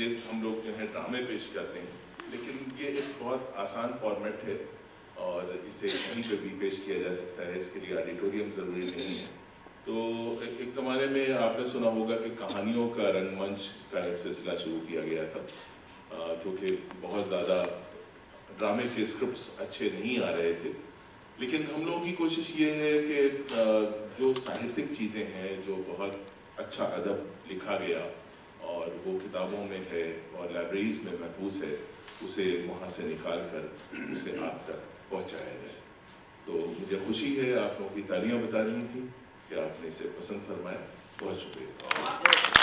ये हम लोग जो है ड्रामे पेश करते हैं। लेकिन ये एक बहुत आसान फॉर्मेट है और इसे कहीं पर भी पेश किया जा सकता है। इसके लिए ऑडिटोरियम ज़रूरी नहीं है। तो एक, ज़माने में आपने सुना होगा कि कहानियों का रंगमंच का एक सिलसिला शुरू किया गया था। क्योंकि बहुत ज़्यादा ड्रामे के स्क्रिप्ट्स अच्छे नहीं आ रहे थे। लेकिन हम लोगों की कोशिश ये है कि जो साहित्यिक चीज़ें हैं जो बहुत अच्छा अदब लिखा गया और वो किताबों में है और लाइब्रेरीज में महफूज है उसे वहाँ से निकाल कर उसे आप तक पहुँचाया जाए। तो मुझे खुशी है आप लोगों की तालियाँ बता रही थी। कि आपने इसे पसंद फरमाया बहुत शुक्रिया।